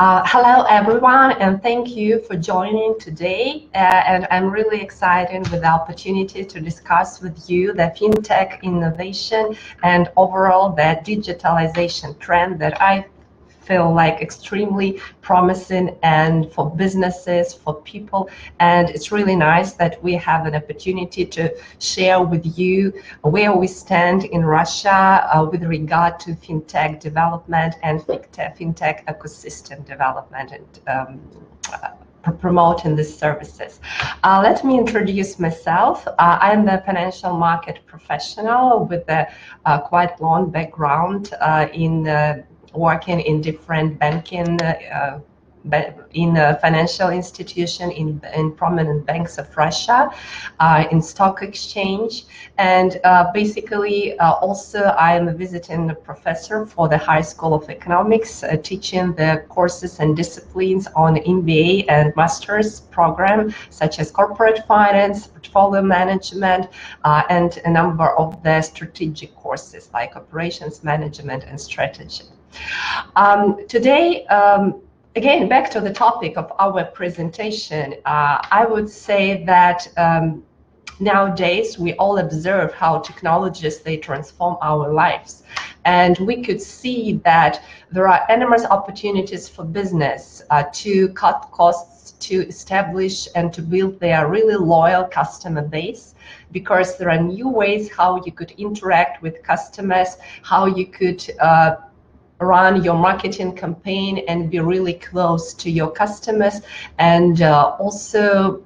Uh, hello, everyone, and thank you for joining today. Uh, and I'm really excited with the opportunity to discuss with you the fintech innovation and overall the digitalization trend that I feel like extremely promising and for businesses, for people. And it's really nice that we have an opportunity to share with you where we stand in Russia uh, with regard to fintech development and fintech ecosystem development and um, uh, promoting these services. Uh, let me introduce myself. Uh, I'm the financial market professional with a uh, quite long background uh, in working in different banking uh, in a financial institution in, in prominent banks of Russia, uh, in stock exchange, and uh, basically uh, also I am a visiting professor for the High School of Economics, uh, teaching the courses and disciplines on MBA and master's program such as corporate finance, portfolio management, uh, and a number of the strategic courses like operations management and strategy. Um, today, um, again, back to the topic of our presentation, uh, I would say that um, nowadays we all observe how technologies they transform our lives. And we could see that there are enormous opportunities for business uh, to cut costs to establish and to build their really loyal customer base because there are new ways how you could interact with customers how you could uh, run your marketing campaign and be really close to your customers and uh, also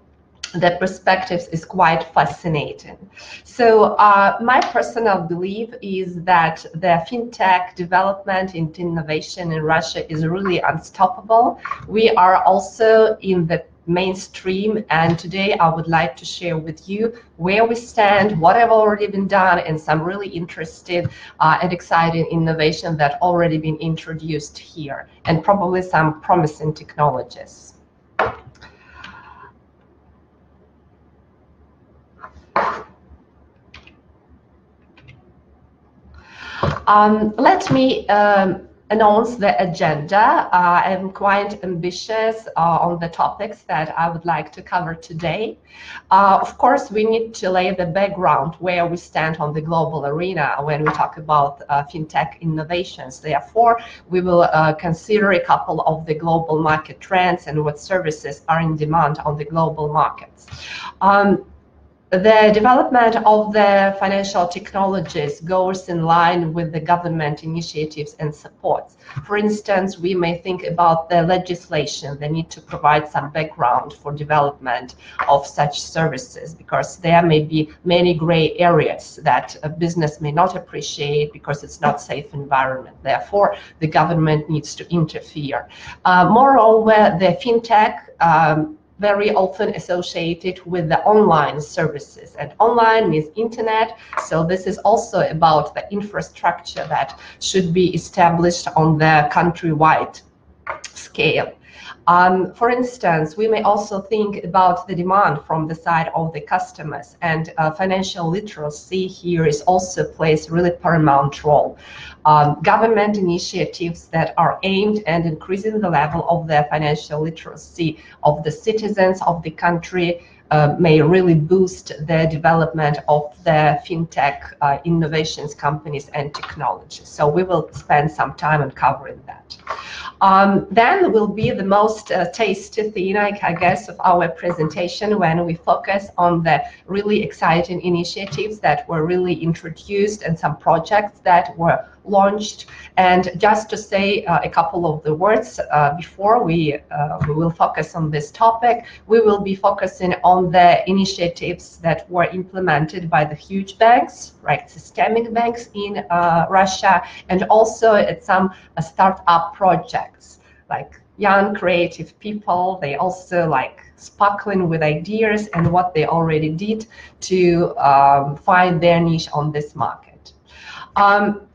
the perspectives is quite fascinating. So uh, my personal belief is that the fintech development and innovation in Russia is really unstoppable. We are also in the mainstream. And today I would like to share with you where we stand, what have already been done, and some really interesting uh, and exciting innovation that already been introduced here, and probably some promising technologies. Um, let me um, announce the agenda. Uh, I'm quite ambitious uh, on the topics that I would like to cover today. Uh, of course, we need to lay the background where we stand on the global arena when we talk about uh, fintech innovations. Therefore, we will uh, consider a couple of the global market trends and what services are in demand on the global markets. Um, the development of the financial technologies goes in line with the government initiatives and supports. For instance, we may think about the legislation. They need to provide some background for development of such services because there may be many gray areas that a business may not appreciate because it's not safe environment. Therefore, the government needs to interfere. Uh, moreover, the fintech um, very often associated with the online services. And online means internet. So this is also about the infrastructure that should be established on the countrywide scale um, for instance, we may also think about the demand from the side of the customers and uh, financial literacy here is also plays really paramount role. Um, government initiatives that are aimed at increasing the level of the financial literacy of the citizens of the country uh, may really boost the development of the fintech uh, innovations companies and technologies. So we will spend some time on covering that. Um, then will be the most uh, tasty thing, I, guess, of our presentation when we focus on the really exciting initiatives that were really introduced and some projects that were launched. And just to say uh, a couple of the words uh, before we, uh, we will focus on this topic, we will be focusing on the initiatives that were implemented by the huge banks, right, systemic banks in uh, Russia, and also at some uh, projects like young creative people. They also like sparkling with ideas and what they already did to um, find their niche on this market. Um,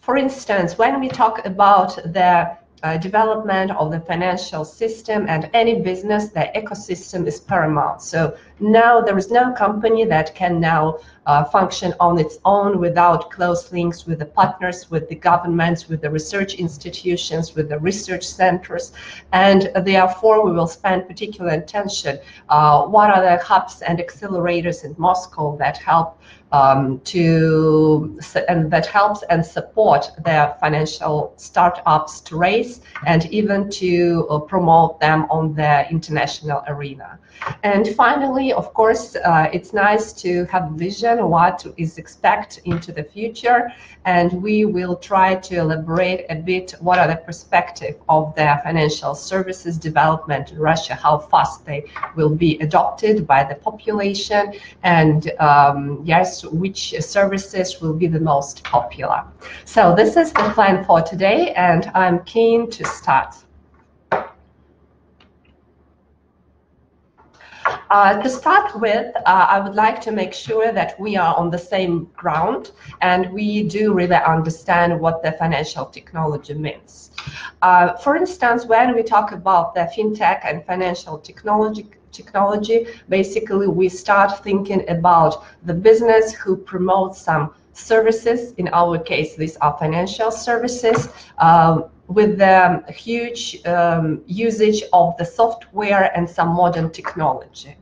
for instance, when we talk about the uh, development of the financial system and any business, the ecosystem is paramount. So now there is no company that can now uh, function on its own without close links with the partners, with the governments, with the research institutions, with the research centers. And therefore, we will spend particular attention. Uh, what are the hubs and accelerators in Moscow that help um, to and that helps and support their financial startups to raise and even to uh, promote them on the international arena. And finally, of course, uh, it's nice to have vision what is expect into the future, and we will try to elaborate a bit what are the perspective of the financial services development in Russia, how fast they will be adopted by the population, and um, yes, which services will be the most popular. So this is the plan for today, and I'm keen to start. Uh, to start with, uh, I would like to make sure that we are on the same ground and we do really understand what the financial technology means. Uh, for instance, when we talk about the fintech and financial technology, technology, basically we start thinking about the business who promotes some services. In our case, these are financial services. Um, with the huge um, usage of the software and some modern technology.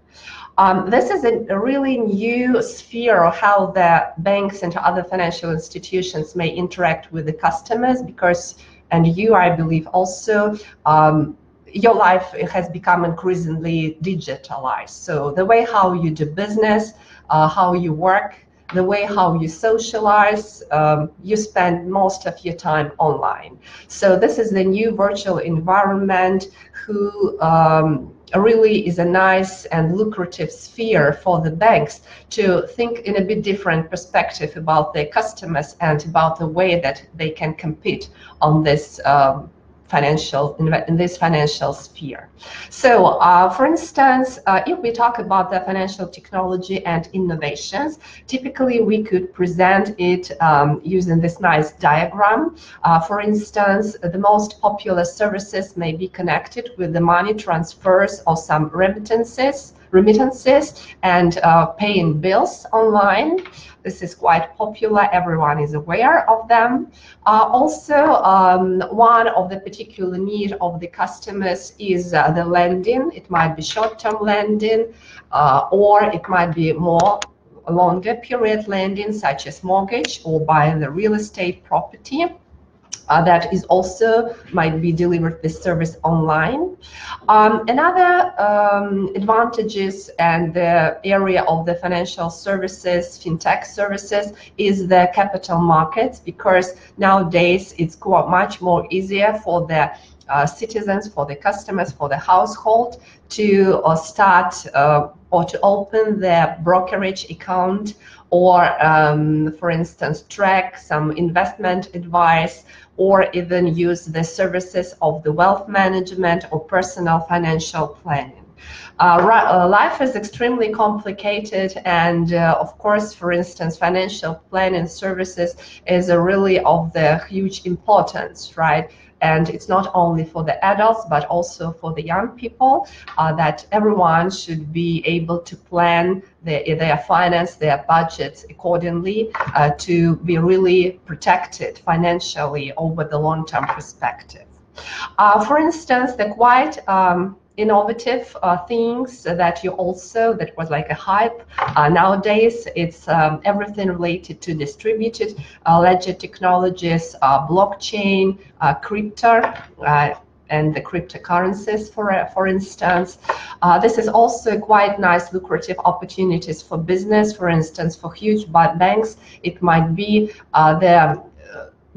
Um, this is a, a, really new sphere of how the banks and other financial institutions may interact with the customers because, and you, I believe, also, um, your life has become increasingly digitalized. So the way how you do business, uh, how you work, the way how you socialize, um, you spend most of your time online. So this is the new virtual environment who um, really is a nice and lucrative sphere for the banks to think in a bit different perspective about their customers and about the way that they can compete on this um, financial in this financial sphere. So, uh, for instance, uh, if we talk about the financial technology and innovations, typically we could present it um, using this nice diagram. Uh, for instance, the most popular services may be connected with the money transfers or some remittances remittances and uh, paying bills online. This is quite popular. Everyone is aware of them. Uh, also, um, one of the particular need of the customers is uh, the lending. It might be short-term lending, uh, or it might be more longer period lending, such as mortgage or buying the real estate property uh, that is also might be delivered this service online. Um, another um, advantages and the area of the financial services, fintech services, is the capital markets because nowadays it's quite much more easier for the uh, citizens, for the customers, for the household to uh, start uh, or to open their brokerage account or, um, for instance, track some investment advice or even use the services of the wealth management or personal financial planning. Uh, uh, life is extremely complicated and uh, of course for instance financial planning services is really of the huge importance right and it's not only for the adults but also for the young people uh, that everyone should be able to plan their, their finance, their budgets accordingly uh, to be really protected financially over the long-term perspective. Uh, for instance, the quite um, innovative uh, things that you also that was like a hype. Uh, nowadays it's um, everything related to distributed uh, ledger technologies uh, blockchain uh, crypto uh, and the cryptocurrencies for for instance. This is also quite nice lucrative opportunities for business for instance for huge banks. It might be the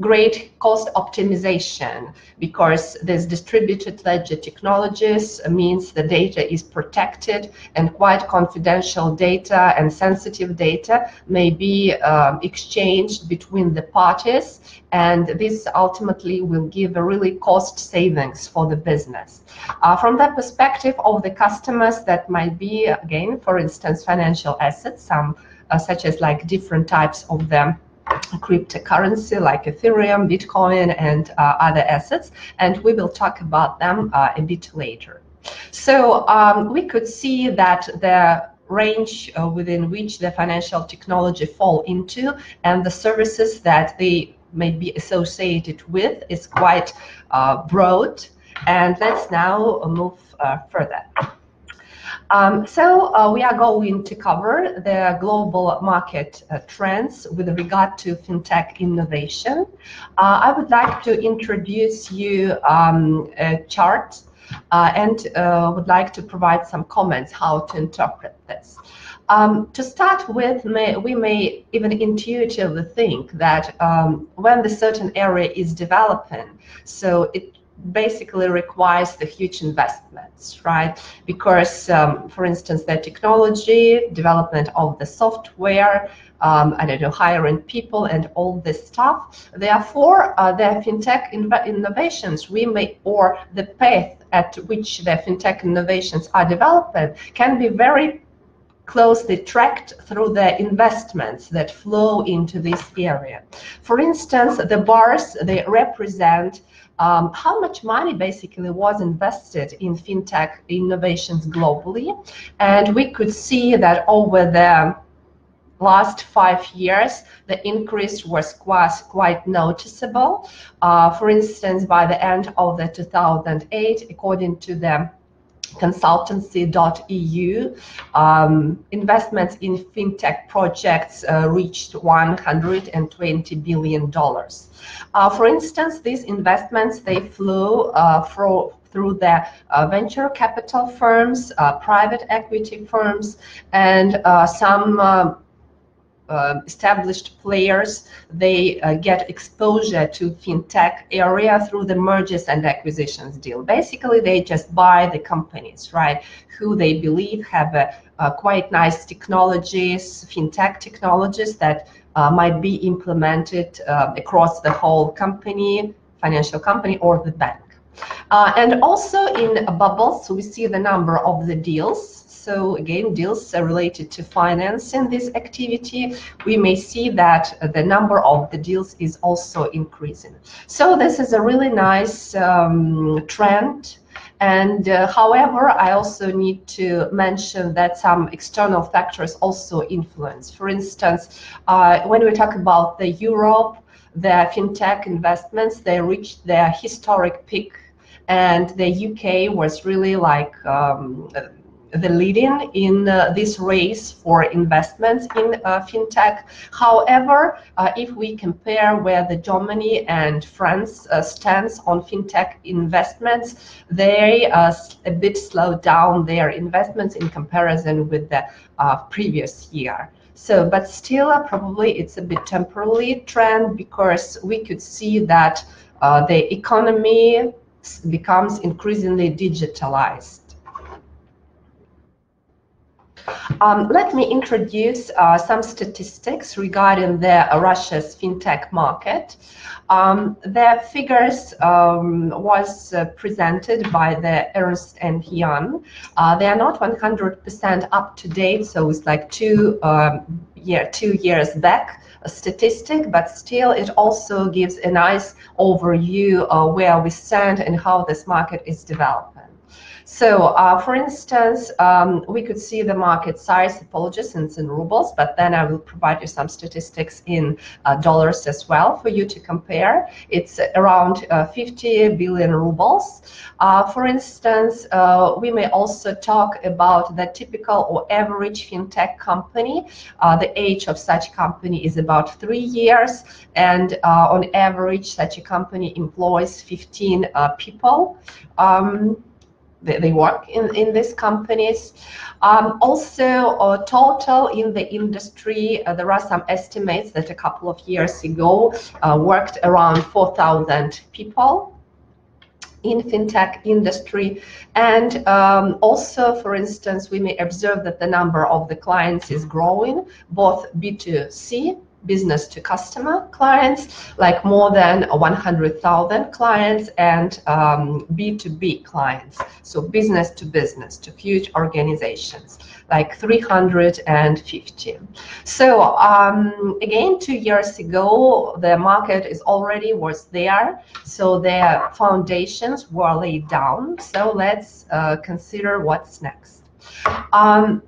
great cost optimization because this distributed ledger technologies means the data is protected and quite confidential data and sensitive data may be um, exchanged between the parties and this ultimately will give a really cost savings for the business. Uh, from the perspective of the customers that might be again for instance financial assets some uh, such as like different types of them cryptocurrency like Ethereum, Bitcoin, and uh, other assets, and we will talk about them uh, a bit later. So um, we could see that the range uh, within which the financial technology fall into and the services that they may be associated with is quite uh, broad. And let's now move uh, further. Um, so uh, we are going to cover the global market uh, trends with regard to fintech innovation. Uh, I would like to introduce you um, a chart uh, and uh, would like to provide some comments how to interpret this. Um, to start with, may, we may even intuitively think that um, when the certain area is developing, so it basically requires the huge investments, right? Because, um, for instance, the technology, development of the software, um, I don't know, hiring people and all this stuff. Therefore, uh, the fintech innovations we make or the path at which the fintech innovations are developed can be very closely tracked through the investments that flow into this area. For instance, the bars, they represent um, how much money basically was invested in fintech innovations globally. And we could see that over the last five years, the increase was quite, quite noticeable. Uh, for instance, by the end of the 2008, according to the consultancy.eu. Um, investments in fintech projects uh, reached $120 billion. Uh, for instance, these investments, they flew uh, through through the uh, venture capital firms, uh, private equity firms, and uh, some um, uh, established players, they uh, get exposure to fintech area through the mergers and acquisitions deal. Basically, they just buy the companies, right, who they believe have a, a quite nice technologies, fintech technologies that uh, might be implemented uh, across the whole company, financial company, or the bank. Uh, and also in bubbles, we see the number of the deals so again, deals related to financing this activity, we may see that the number of the deals is also increasing. So this is a really nice um, trend. And uh, however, I also need to mention that some external factors also influence. For instance, uh, when we talk about the Europe, the fintech investments, they reached their historic peak and the UK was really like um, the leading in uh, this race for investments in uh, fintech. However, uh, if we compare where the Germany and France uh, stands on fintech investments, they uh, a bit slowed down their investments in comparison with the uh, previous year. So, but still, probably it's a bit temporary trend because we could see that the economy becomes increasingly digitalized. Um, let me introduce uh, some statistics regarding the uh, Russia's fintech market. Um, the figures um, was uh, presented by the Ernst and Young. Uh, they are not 100% up to date, so it's like two um, year two years back a statistic, but still it also gives a nice overview of where we stand and how this market is developing. So, uh, for instance, um, we could see the market size, apologies, it's in rubles, but then I will provide you some statistics in uh, dollars as well for you to compare. It's around uh, 50 billion rubles. Uh, for instance, uh, we may also talk about the typical or average fintech company. Uh, the age of such company is about three years, and on average, such a company employs 15 people. Um, they, work in, in these companies. Um, also, uh, total in the industry, uh, there are some estimates that a couple of years ago uh, worked around 4,000 people in fintech industry and um, also for instance we may observe that the number of the clients is growing both b2c business to customer clients, like more than 100,000 clients and um, B2B clients, so business to business to huge organizations, like 350. So um, again, two years ago, the market is already was there, so their foundations were laid down. So let's uh, consider what's next. Um,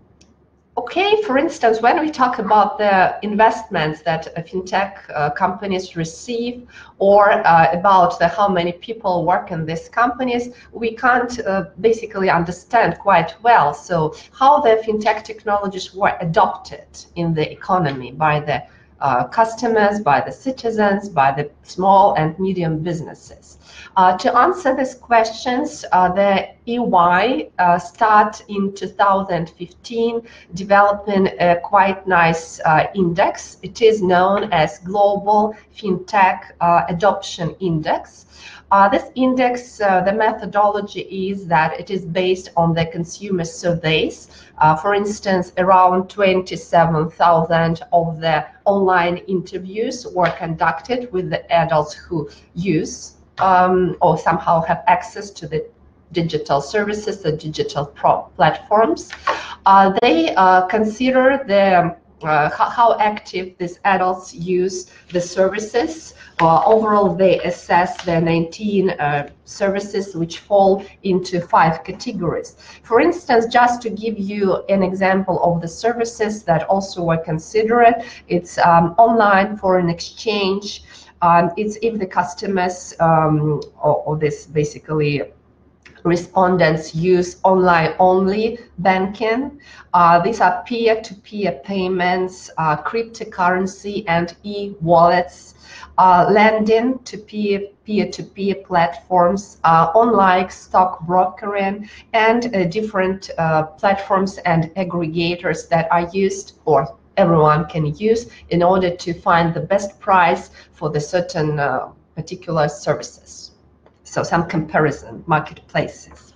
Okay, for instance, when we talk about the investments that fintech uh, companies receive or uh, about the, how many people work in these companies, we can't uh, basically understand quite well. So how the fintech technologies were adopted in the economy by the uh, customers, by the citizens, by the small and medium businesses. Uh, to answer these questions, uh, the EY uh, in 2015 developing a quite nice uh, index. It is known as Global FinTech uh, Adoption Index. This index, the methodology is that it is based on the consumer surveys. for instance, around 27,000 of the online interviews were conducted with the adults who use um, or somehow have access to the digital services, the digital platforms. Uh, they uh, consider the uh, how, how, active these adults use the services. Uh, overall, they assess the 19 uh, services which fall into five categories. For instance, just to give you an example of the services that also were considered, it's um, online foreign exchange, um, it's if the customers um, or, or, this basically respondents use online only banking. Uh, these are peer-to-peer -peer payments, uh, cryptocurrency and e-wallets, uh, lending to peer peer-to-peer platforms, uh, online stock brokering, and uh, different uh, platforms and aggregators that are used or everyone can use in order to find the best price for the certain uh, particular services. So some comparison marketplaces.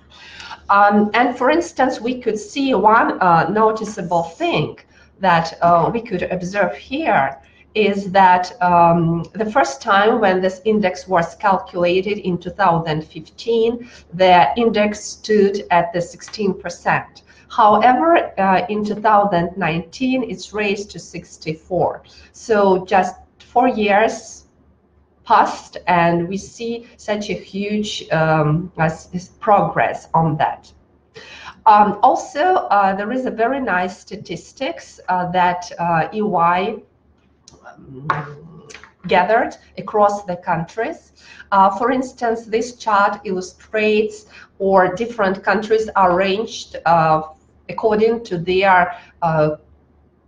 Um, and for instance, we could see one uh, noticeable thing that uh, we could observe here is that um, the first time when this index was calculated in 2015, the index stood at the 16%. However, uh, in 2019, it's raised to 64. So just four years passed, and we see such a huge um, progress on that. Um, also, uh, there is a very nice statistics uh, that uh, EY um, gathered across the countries. Uh, for instance, this chart illustrates or different countries are ranged uh, according to their uh,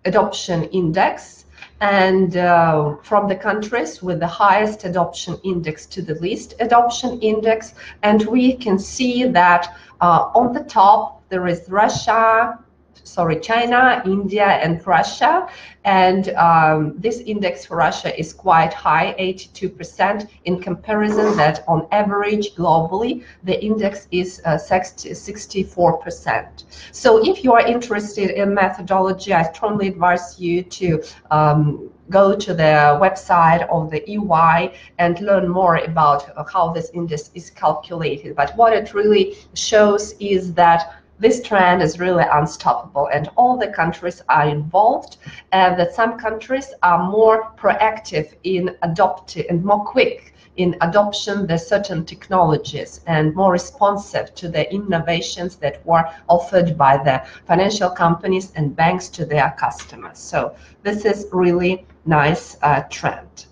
adoption index and uh, from the countries with the highest adoption index to the least adoption index. And we can see that uh, on the top there is Russia, sorry, China, India, and Russia. And um, this index for Russia is quite high, 82%, in comparison that on average globally, the index is uh, 64%. So if you are interested in methodology, I strongly advise you to um, go to the website of the EY and learn more about how this index is calculated. But what it really shows is that this trend is really unstoppable and all the countries are involved and that some countries are more proactive in adopting and more quick in adoption the certain technologies and more responsive to the innovations that were offered by the financial companies and banks to their customers. So this is really nice uh, trend.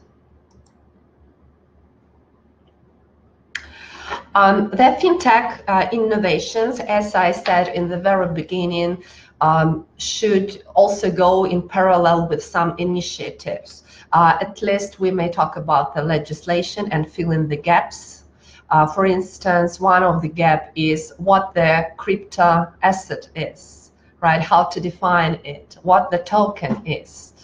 Um, the fintech uh, innovations, as I said in the very beginning, um, should also go in parallel with some initiatives. Uh, at least we may talk about the legislation and fill in the gaps. Uh, for instance, one of the gap is what the crypto asset is, right? How to define it, what the token is.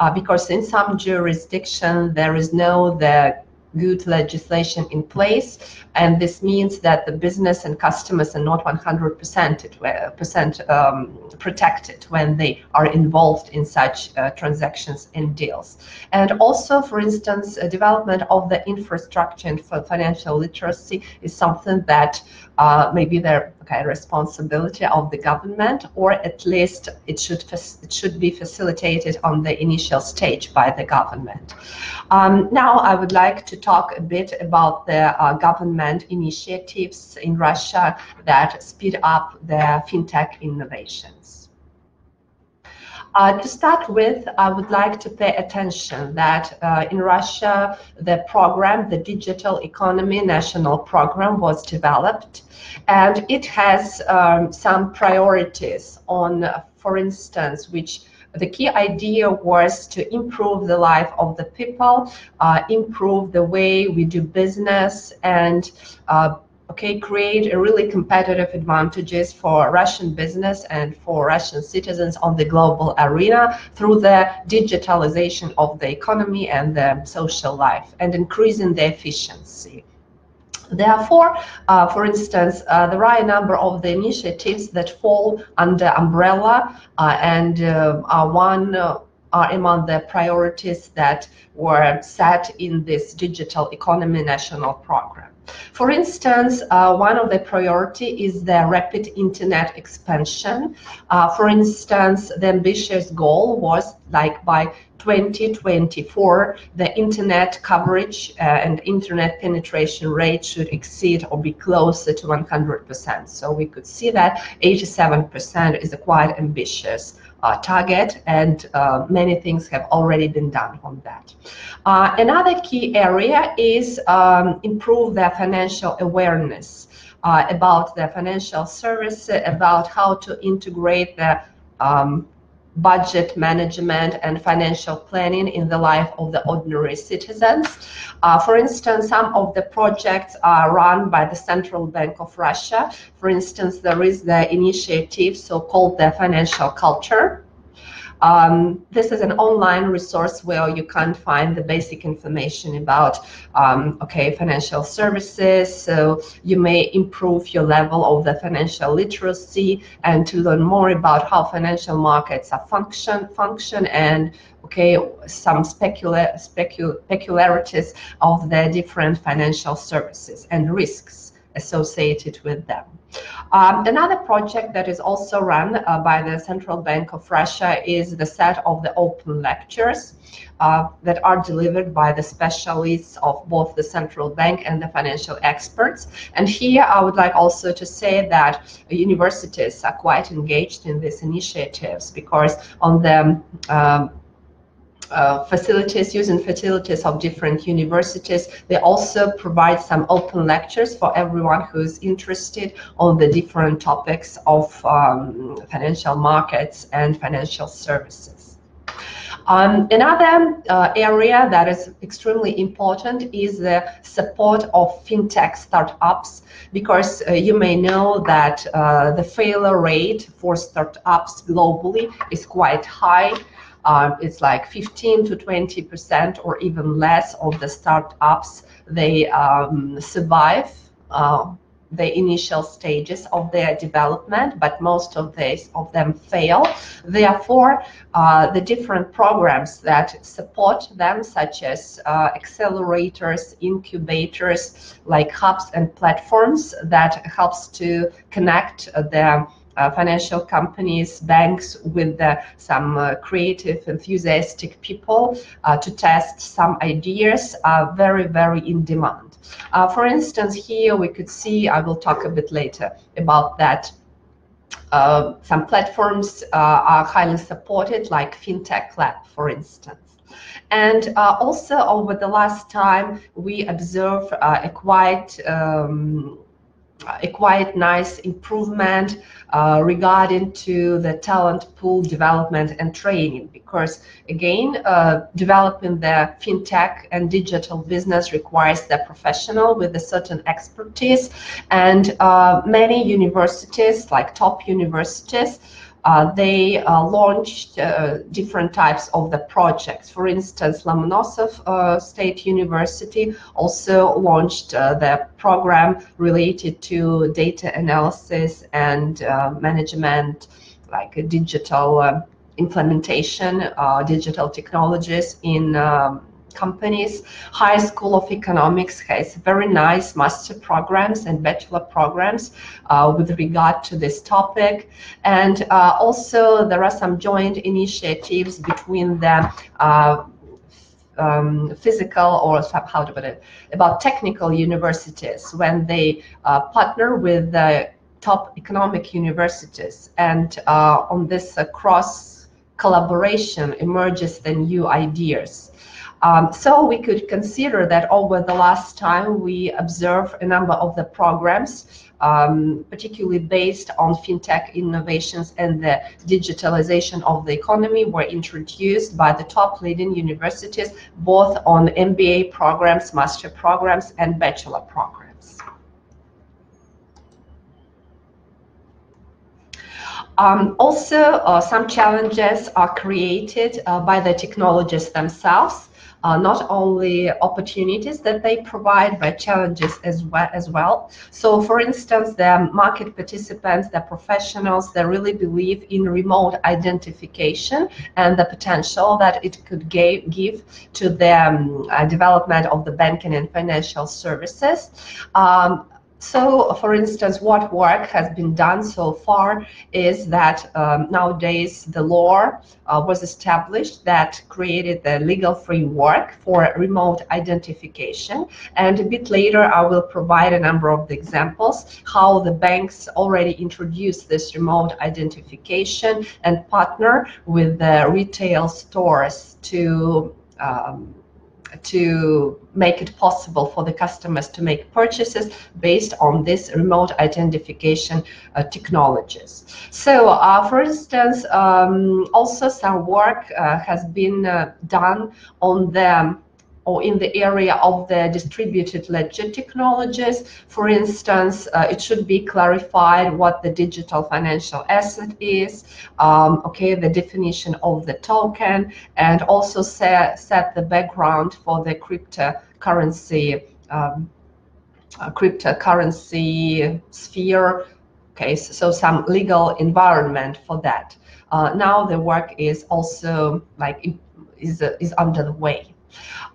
Uh, because in some jurisdiction there is no the good legislation in place. And this means that the business and customers are not 100% uh, percent, um, protected when they are involved in such uh, transactions and deals. And also, for instance, development of the infrastructure and for financial literacy is something that uh, maybe their okay, responsibility of the government, or at least it should it should be facilitated on the initial stage by the government. Um, now, I would like to talk a bit about the uh, government initiatives in Russia that speed up the fintech innovations. Uh, to start with, I would like to pay attention that uh, in Russia, the program, the Digital Economy National Program was developed and it has um, some priorities on, for instance, which the key idea was to improve the life of the people, uh, improve the way we do business, and uh, okay, create a really competitive advantages for Russian business and for Russian citizens on the global arena through the digitalization of the economy and the social life and increasing the efficiency. Therefore, uh, for instance, uh, there are a number of the initiatives that fall under umbrella uh, and uh, are one uh, are among the priorities that were set in this digital economy national program. For instance, uh, one of the priority is the rapid internet expansion. Uh, for instance, the ambitious goal was like by 2024, the internet coverage uh, and internet penetration rate should exceed or be closer to 100%. So we could see that 87% is a quite ambitious target and uh, many things have already been done on that. Uh, another key area is um, improve their financial awareness uh, about the financial service, about how to integrate the um, budget management and financial planning in the life of the ordinary citizens. Uh, for instance, some of the projects are run by the Central Bank of Russia. For instance, there is the initiative so-called the financial culture, um, this is an online resource where you can find the basic information about, um, okay, financial services. So you may improve your level of the financial literacy and to learn more about how financial markets are function, function and okay, some specula, specul, peculiarities of the different financial services and risks associated with them. Um, another project that is also run uh, by the Central Bank of Russia is the set of the open lectures uh, that are delivered by the specialists of both the central bank and the financial experts. And here I would like also to say that universities are quite engaged in these initiatives because on the um, uh, facilities, using facilities of different universities. They also provide some open lectures for everyone who's interested on the different topics of um, financial markets and financial services. Um, another uh, area that is extremely important is the support of fintech startups because uh, you may know that uh, the failure rate for startups globally is quite high um, it's like 15 to 20 percent or even less of the startups they um, survive uh, the initial stages of their development, but most of these of them fail. Therefore, uh, the different programs that support them, such as uh, accelerators, incubators, like hubs and platforms that helps to connect the financial companies, banks with uh, some uh, creative, enthusiastic people uh, to test some ideas are very, very in demand. Uh, for instance, here we could see, I will talk a bit later about that, uh, some platforms are highly supported, like FinTech Lab, for instance. And uh, also over the last time, we observe uh, a quite um, a quite nice improvement uh, regarding to the talent pool development and training. Because again uh, developing the fintech and digital business requires the professional with a certain expertise. And uh, many universities like top universities uh, they uh, launched uh, different types of the projects. For instance, Lomonosov uh, State University also launched uh, the program related to data analysis and management, like digital implementation, digital technologies in um, companies. High School of Economics has very nice master programs and bachelor programs uh, with regard to this topic. And uh, also there are some joint initiatives between the uh, um, physical or how to put it, about technical universities when they uh, partner with the top economic universities. And uh, on this uh, cross collaboration emerges the new ideas. Um, so we could consider that over the last time we observe a number of the programs, um, particularly based on fintech innovations and the digitalization of the economy were introduced by the top leading universities, both on MBA programs, master programs, and bachelor programs. Um, also, uh, some challenges are created uh, by the technologies themselves uh, not only opportunities that they provide, but challenges as well. As well. So, for instance, the market participants, the professionals, they really believe in remote identification and the potential that it could give to the um, uh, development of the banking and financial services. Um, so, for instance, what work has been done so far is that um, nowadays the law uh, was established that created the legal framework for remote identification. And a bit later, I will provide a number of the examples how the banks already introduced this remote identification and partner with the retail stores to um, to make it possible for the customers to make purchases based on this remote identification uh, technologies. So, uh, for instance, um, also some work uh, has been uh, done on the or in the area of the distributed ledger technologies. For instance, uh, it should be clarified what the digital financial asset is, um, okay, the definition of the token, and also set, set the background for the cryptocurrency um, uh, cryptocurrency sphere. Okay, so, so some legal environment for that. Uh, now the work is also like is is under the way.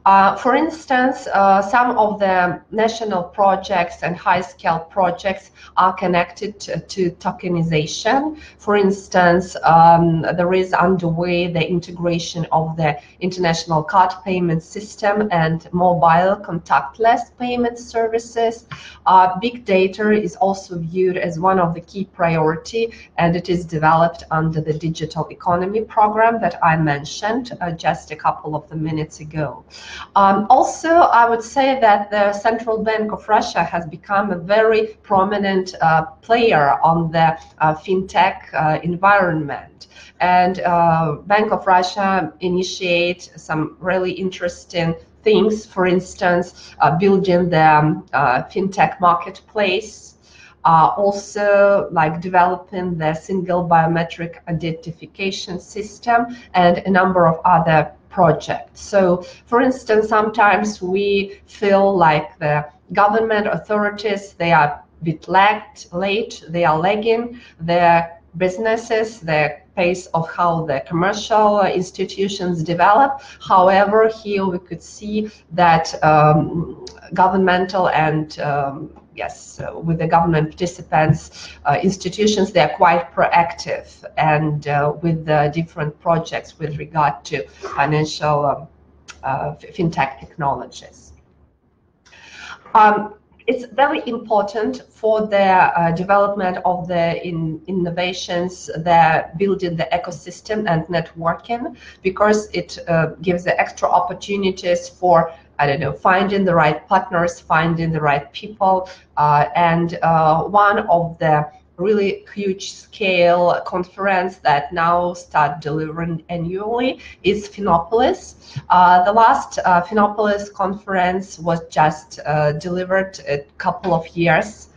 Uh, for instance, uh, some of the national projects and high-scale projects are connected to, to tokenization. For instance, um, there is underway the integration of the international card payment system and mobile contactless payment services. Uh, big data is also viewed as one of the key priority, and it is developed under the digital economy program that I mentioned uh, just a couple of the minutes ago. Um, also, I would say that the Central Bank of Russia has become a very prominent uh, player on the uh, fintech uh, environment. And uh, Bank of Russia initiate some really interesting things, for instance, uh, building the um, uh, fintech marketplace, uh, also like developing the single biometric identification system and a number of other project. So, for instance, sometimes we feel like the government authorities they are a bit lagged, late, they are lagging their businesses, the pace of how the commercial institutions develop. However, here we could see that um, governmental and um, yes, uh, with the government participants, uh, institutions, they are quite proactive and uh, with the different projects with regard to financial um, uh, fintech technologies. Um, it's very important for the uh, development of the in innovations that building the ecosystem and networking because it uh, gives the extra opportunities for I don't know, finding the right partners, finding the right people. Uh, and uh, one of the really huge scale conference that now start delivering annually is Finopolis. Uh, the last uh, conference was just uh, delivered a couple of years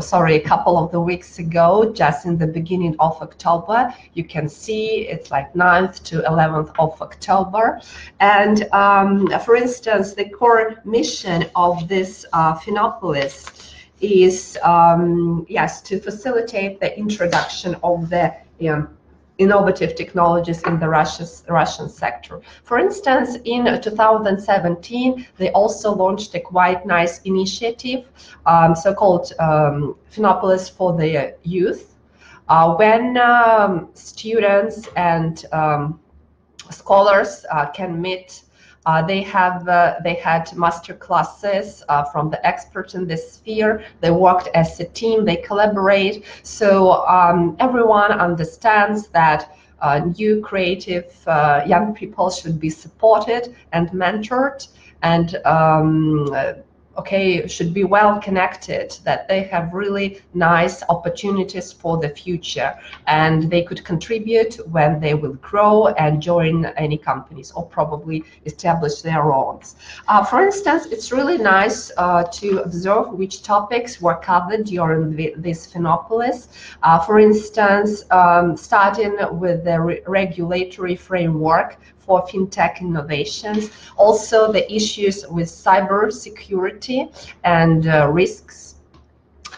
sorry, a couple of the weeks ago, just in the beginning of October. You can see it's like 9th to 11th of October. And um, for instance, the core mission of this uh, Finopolis is, um, yes, to facilitate the introduction of the um, innovative technologies in the Russia's, Russian sector. For instance, in 2017, they also launched a quite nice initiative, um, so-called um, for the Youth, uh, when um, students and um, scholars uh, can meet uh, they have uh, they had master classes uh, from the experts in this sphere. They worked as a team. They collaborate. So um, everyone understands that uh, new creative uh, young people should be supported and mentored and um, okay, should be well connected, that they have really nice opportunities for the future and they could contribute when they will grow and join any companies or probably establish their own. Uh, for instance, it's really nice uh, to observe which topics were covered during the, this Finopolis. Uh, for instance, um, starting with the re regulatory framework for fintech innovations. Also, the issues with cyber security and uh, risks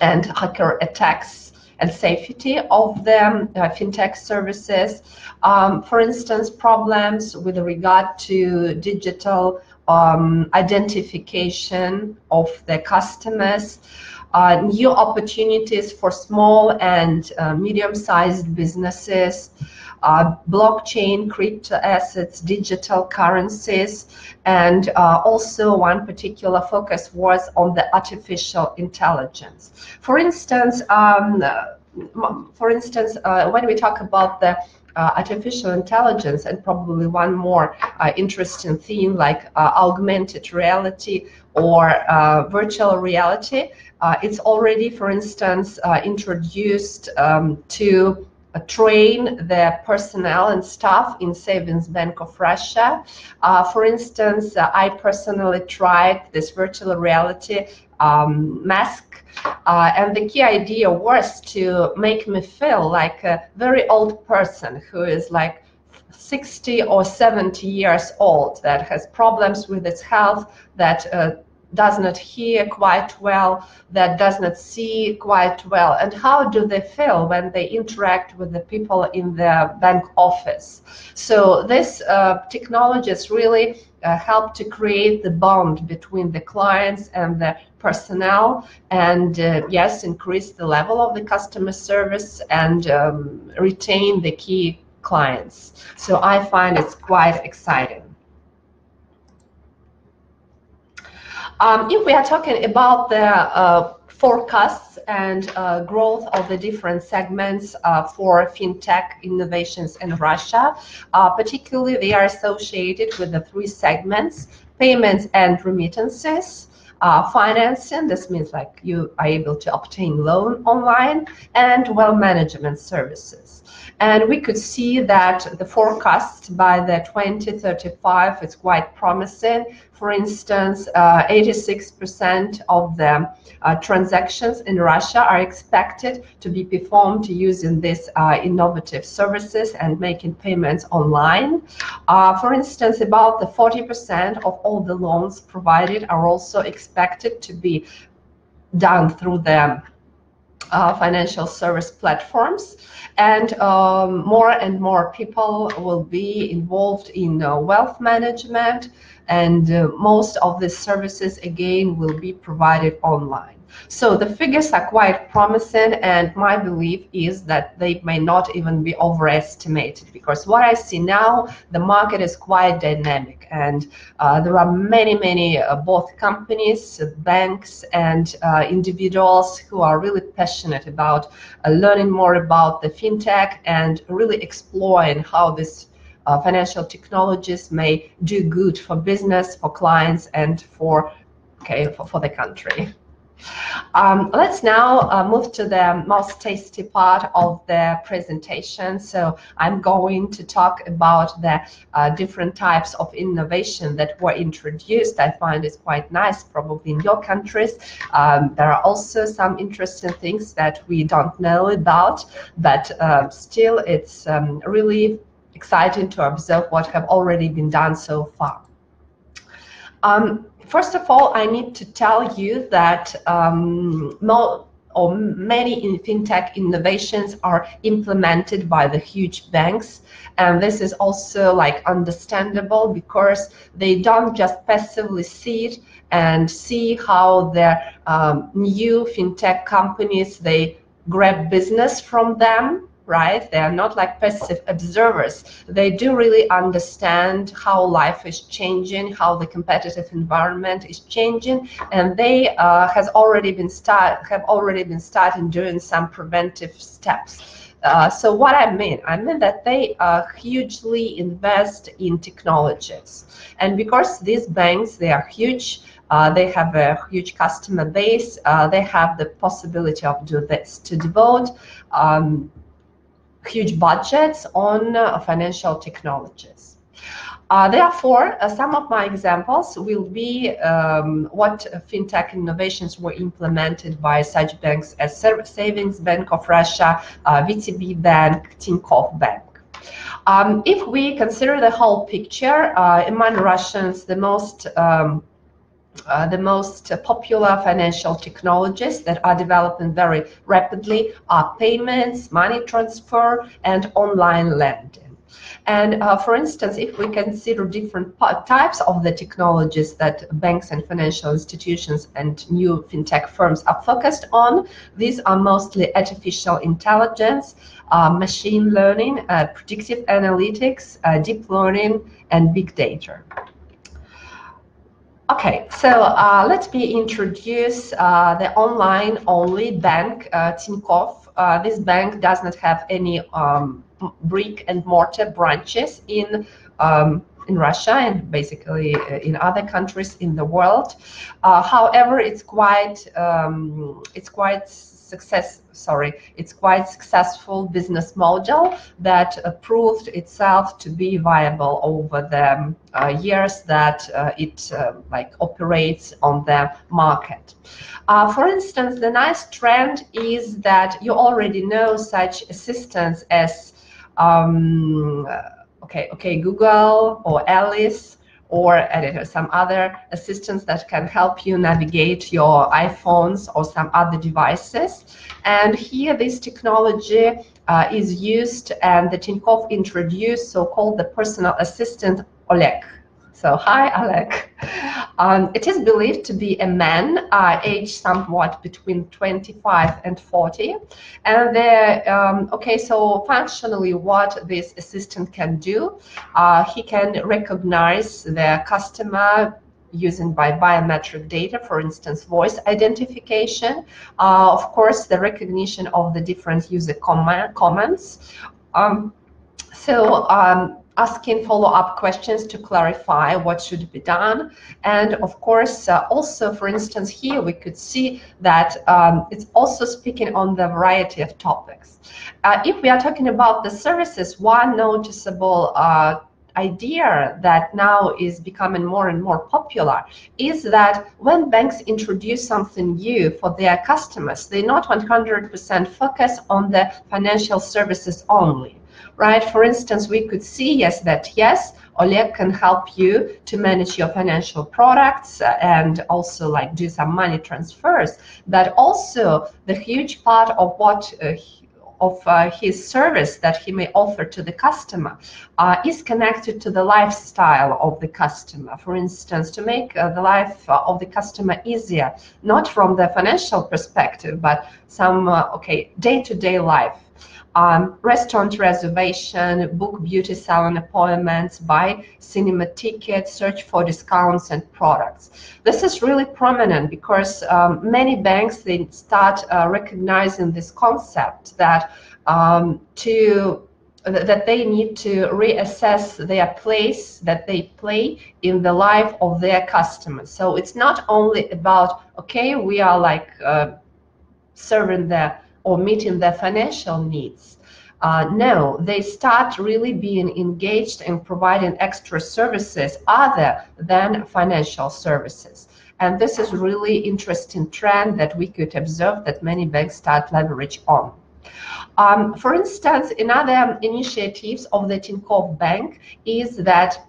and hacker attacks and safety of the uh, fintech services. Um, for instance, problems with regard to digital um, identification of the customers, uh, new opportunities for small and uh, medium-sized businesses, uh, blockchain, crypto assets, digital currencies, and uh, also one particular focus was on the artificial intelligence. For instance, um, for instance, uh, when we talk about the uh, artificial intelligence and probably one more uh, interesting theme like uh, augmented reality or virtual reality, it's already, for instance, introduced um, to train the personnel and staff in Savings Bank of Russia. Uh, for instance, uh, I personally tried this virtual reality um, mask, uh, and the key idea was to make me feel like a very old person who is like 60 or 70 years old that has problems with its health, that uh, does not hear quite well, that does not see quite well, and how do they feel when they interact with the people in the bank office. So this uh, technologies really uh, help to create the bond between the clients and the personnel and uh, yes, increase the level of the customer service and um, retain the key clients. So I find it's quite exciting. Um, if we are talking about the uh, forecasts and uh, growth of the different segments uh, for fintech innovations in Russia, uh, particularly they are associated with the three segments, payments and remittances, uh, financing, this means like you are able to obtain loan online, and wealth management services. And we could see that the forecast by the 2035 is quite promising. For instance, 86% uh, of the uh, transactions in Russia are expected to be performed using these uh, innovative services and making payments online. For instance, about the 40% of all the loans provided are also expected to be done through the uh, financial service platforms and um, more and more people will be involved in uh, wealth management and uh, most of the services again will be provided online. So the figures are quite promising and my belief is that they may not even be overestimated because what I see now, the market is quite dynamic and uh, there are many, many uh, both companies, banks and uh, individuals who are really passionate about uh, learning more about the fintech and really exploring how this uh, financial technologies may do good for business, for clients, and for okay for, for the country. Um, let's now uh, move to the most tasty part of the presentation. So I'm going to talk about the uh, different types of innovation that were introduced. I find it's quite nice, probably in your countries. Um, there are also some interesting things that we don't know about, but uh, still it's um, really exciting to observe what have already been done so far. Um, first of all, I need to tell you that um, or many in fintech innovations are implemented by the huge banks and this is also like understandable because they don't just passively see it and see how the um, new fintech companies they grab business from them right? They are not like passive observers. They do really understand how life is changing, how the competitive environment is changing, and they uh, has already been start have already been starting doing some preventive steps. Uh, so what I mean, I mean that they uh, hugely invest in technologies, and because these banks they are huge, uh, they have a huge customer base. Uh, they have the possibility of do this to devote um, huge budgets on uh, financial technologies. Uh, therefore, uh, some of my examples will be um, what fintech innovations were implemented by such banks as Savings Bank of Russia, uh, VTB Bank, Tinkoff Bank. Um, if we consider the whole picture, uh, among Russians, the most um, the most popular financial technologies that are developing very rapidly are payments, money transfer, and online lending. And uh, for instance, if we consider different types of the technologies that banks and financial institutions and new fintech firms are focused on, these are mostly artificial intelligence, uh, machine learning, uh, predictive analytics, uh, deep learning, and big data. Okay, so uh, let me introduce uh, the online-only bank, uh, Tinkoff. Uh, this bank does not have any um, brick and mortar branches in um, in Russia and basically uh, in other countries in the world. Uh, however, it's quite um, it's quite success sorry it's quite successful business model that uh, proved itself to be viable over the uh, years that uh, it uh, like operates on the market. Uh, for instance the nice trend is that you already know such assistants as um, okay okay google or alice or editor, some other assistants that can help you navigate your iPhones or some other devices. And here this technology uh, is used and the Tinkoff introduced so-called the personal assistant Oleg. So hi, Oleg. Um, it is believed to be a man, uh, aged somewhat between 25 and 40. And the, um, okay, so functionally what this assistant can do, uh, he can recognize the customer using by biometric data, for instance, voice identification, uh, of course, the recognition of the different user comments. Um, so um, asking follow-up questions to clarify what should be done. And of course, uh, also, for instance, here we could see that um, it's also speaking on the variety of topics. Uh, if we are talking about the services, one noticeable uh, idea that now is becoming more and more popular is that when banks introduce something new for their customers, they not 100% focus on the financial services only right? For instance, we could see, yes, that yes, Oleg can help you to manage your financial products and also like do some money transfers. But also the huge part of what uh, of uh, his service that he may offer to the customer uh, is connected to the lifestyle of the customer. For instance, to make uh, the life of the customer easier, not from the financial perspective, but some, uh, okay, day-to-day -day life um, restaurant reservation, book beauty salon appointments, buy cinema tickets, search for discounts and products. This is really prominent because um, many banks they start uh, recognizing this concept that um, to that they need to reassess their place that they play in the life of their customers. So it's not only about okay, we are like uh, serving the or meeting their financial needs. Uh, no, they start really being engaged in providing extra services other than financial services. And this is really interesting trend that we could observe that many banks start leverage on. Um, for instance, another initiatives of the Tinkoff Bank is that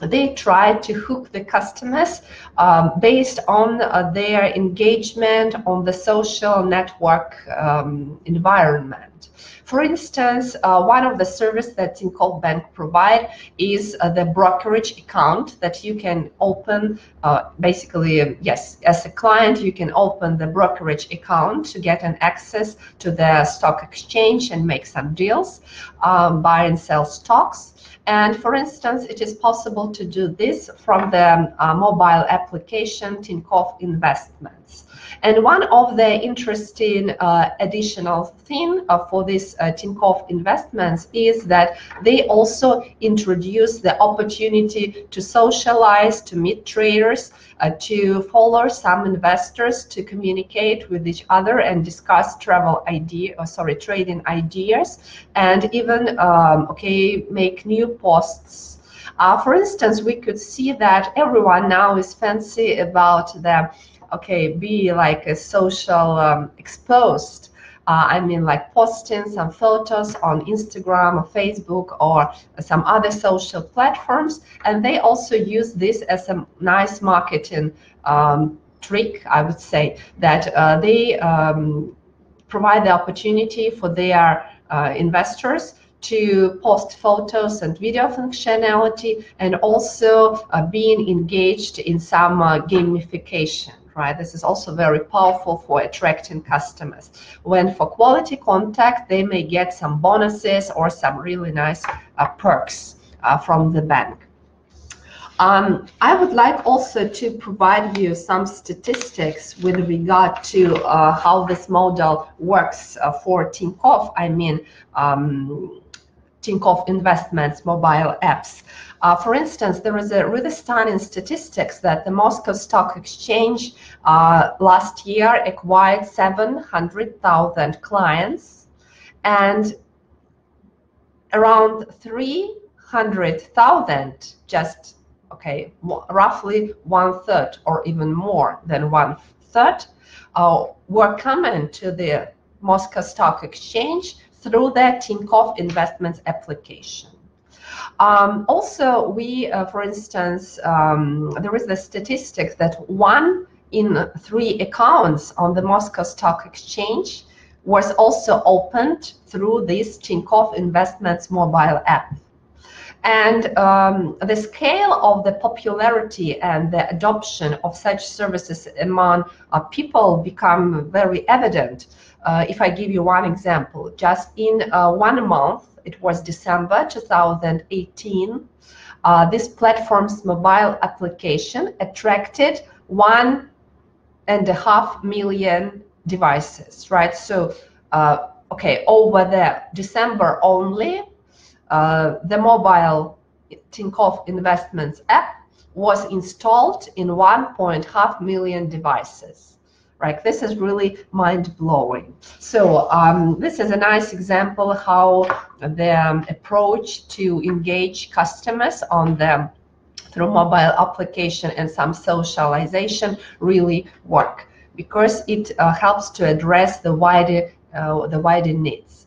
they try to hook the customers um, based on uh, their engagement on the social network um, environment. For instance, uh, one of the services that Tinkoff Bank provide is uh, the brokerage account that you can open. Uh, basically, yes, as a client, you can open the brokerage account to get an access to the stock exchange and make some deals, um, buy and sell stocks. And for instance, it is possible to do this from the uh, mobile application Tinkoff Investments. And one of the interesting uh, additional thing uh, for this uh, Tinkoff investments is that they also introduce the opportunity to socialize, to meet traders, uh, to follow some investors, to communicate with each other and discuss travel idea, or sorry, trading ideas, and even um, okay, make new posts. Uh, for instance, we could see that everyone now is fancy about the, okay, be like a social um, exposed. Uh, I mean, like posting some photos on Instagram or Facebook or some other social platforms. And they also use this as a nice marketing um, trick, I would say, that uh, they um, provide the opportunity for their uh, investors to post photos and video functionality and also uh, being engaged in some uh, gamification right? This is also very powerful for attracting customers. When for quality contact, they may get some bonuses or some really nice uh, perks uh, from the bank. Um, I would like also to provide you some statistics with regard to uh, how this model works uh, for Tinkoff. I mean, um, Tinkoff Investments mobile apps. Uh, for instance, there is a really stunning statistics that the Moscow Stock Exchange uh, last year acquired 700,000 clients and around 300,000, just okay, roughly one third or even more than one third, uh, were coming to the Moscow Stock Exchange through the Tinkoff Investments application. Um, also, we, uh, for instance, um, there is the statistic that one in three accounts on the Moscow Stock Exchange was also opened through this Tinkoff Investments mobile app. And um, the scale of the popularity and the adoption of such services among uh, people become very evident uh, if I give you one example, just in uh, one month, it was December 2018, uh, this platform's mobile application attracted one and a half million devices, right? So, uh, okay, over the December only, uh, the mobile Tinkoff Investments app was installed in 1.5 million devices right? This is really mind-blowing. So um, this is a nice example how the um, approach to engage customers on the through mobile application and some socialization really work because it uh, helps to address the wider uh, the wider needs.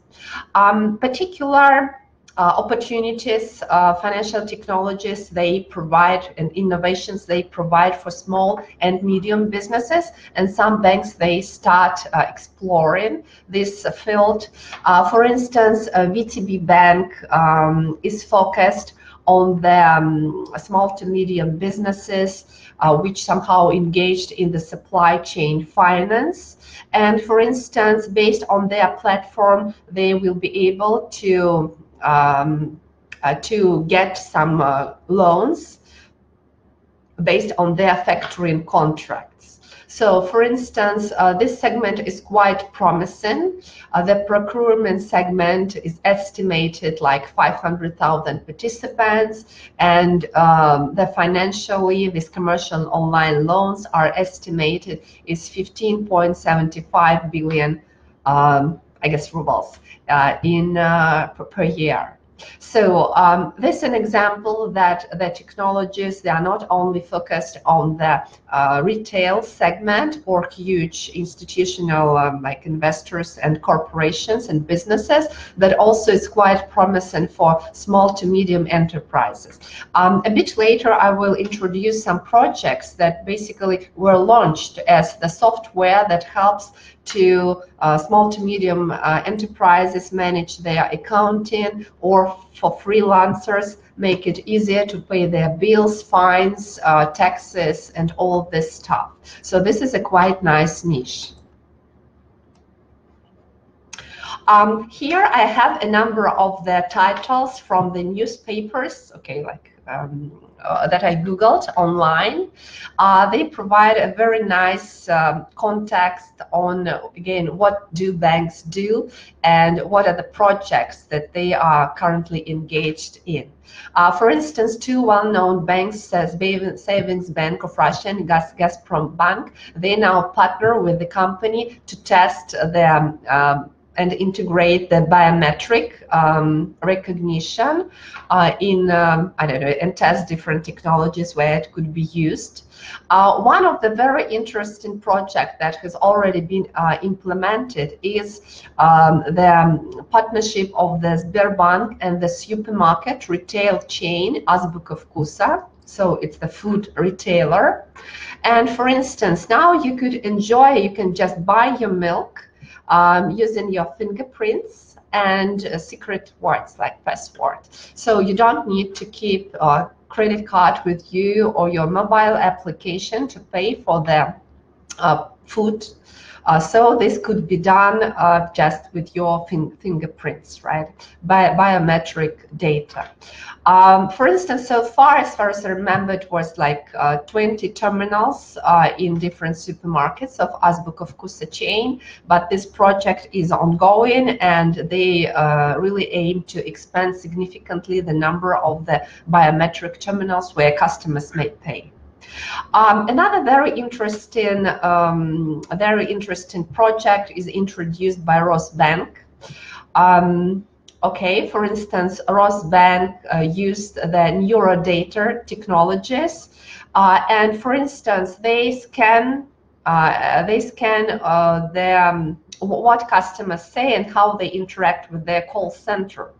Um, particular opportunities, uh, financial technologies they provide and innovations they provide for small and medium businesses. And some banks they start uh, exploring this field. Uh, for instance, VTB Bank um, is focused on the um, small to medium businesses uh, which somehow engaged in the supply chain finance. And for instance, based on their platform, they will be able to um, uh, to get some uh, loans based on their factoring contracts. So, for instance, uh, this segment is quite promising. Uh, the procurement segment is estimated like 500,000 participants, and um, the financially, these commercial online loans are estimated is 15.75 billion, um, I guess, rubles in uh, per year. So um, this is an example that the technologies, they are not only focused on the uh, retail segment or huge institutional um, like investors and corporations and businesses, but also it's quite promising for small to medium enterprises. Um, a bit later, I will introduce some projects that basically were launched as the software that helps to uh, small to medium uh, enterprises manage their accounting or for freelancers make it easier to pay their bills, fines, uh, taxes, and all this stuff. So this is a quite nice niche. Um, here I have a number of the titles from the newspapers, okay, like um, uh, that I googled online. Uh, they provide a very nice um, context on again what do banks do and what are the projects that they are currently engaged in. Uh, for instance, two well-known banks, as Savings Bank of Russia and Gazprom Bank, they now partner with the company to test the um, and integrate the biometric um, recognition uh, in, um, I don't know, and test different technologies where it could be used. Uh, one of the very interesting projects that has already been uh, implemented is um, the um, partnership of the Sberbank and the supermarket retail chain Azbuka Vkusa. So it's the food retailer. And for instance, now you could enjoy, you can just buy your milk um, using your fingerprints and uh, secret words like password. So you don't need to keep a credit card with you or your mobile application to pay for the uh, food so this could be done uh, just with your fin fingerprints, right? Bi biometric data. Um, for instance, so far, as far as I remember, it was like uh, 20 terminals uh, in different supermarkets of Azbuka Vkusa chain, but this project is ongoing and they uh, really aim to expand significantly the number of the biometric terminals where customers may pay. Um, another very interesting, um, very interesting project is introduced by Rosbank. Um, okay, for instance, Rosbank uh, used the neurodata technologies, uh, and for instance, they scan uh, they scan uh, um, what customers say and how they interact with their call center.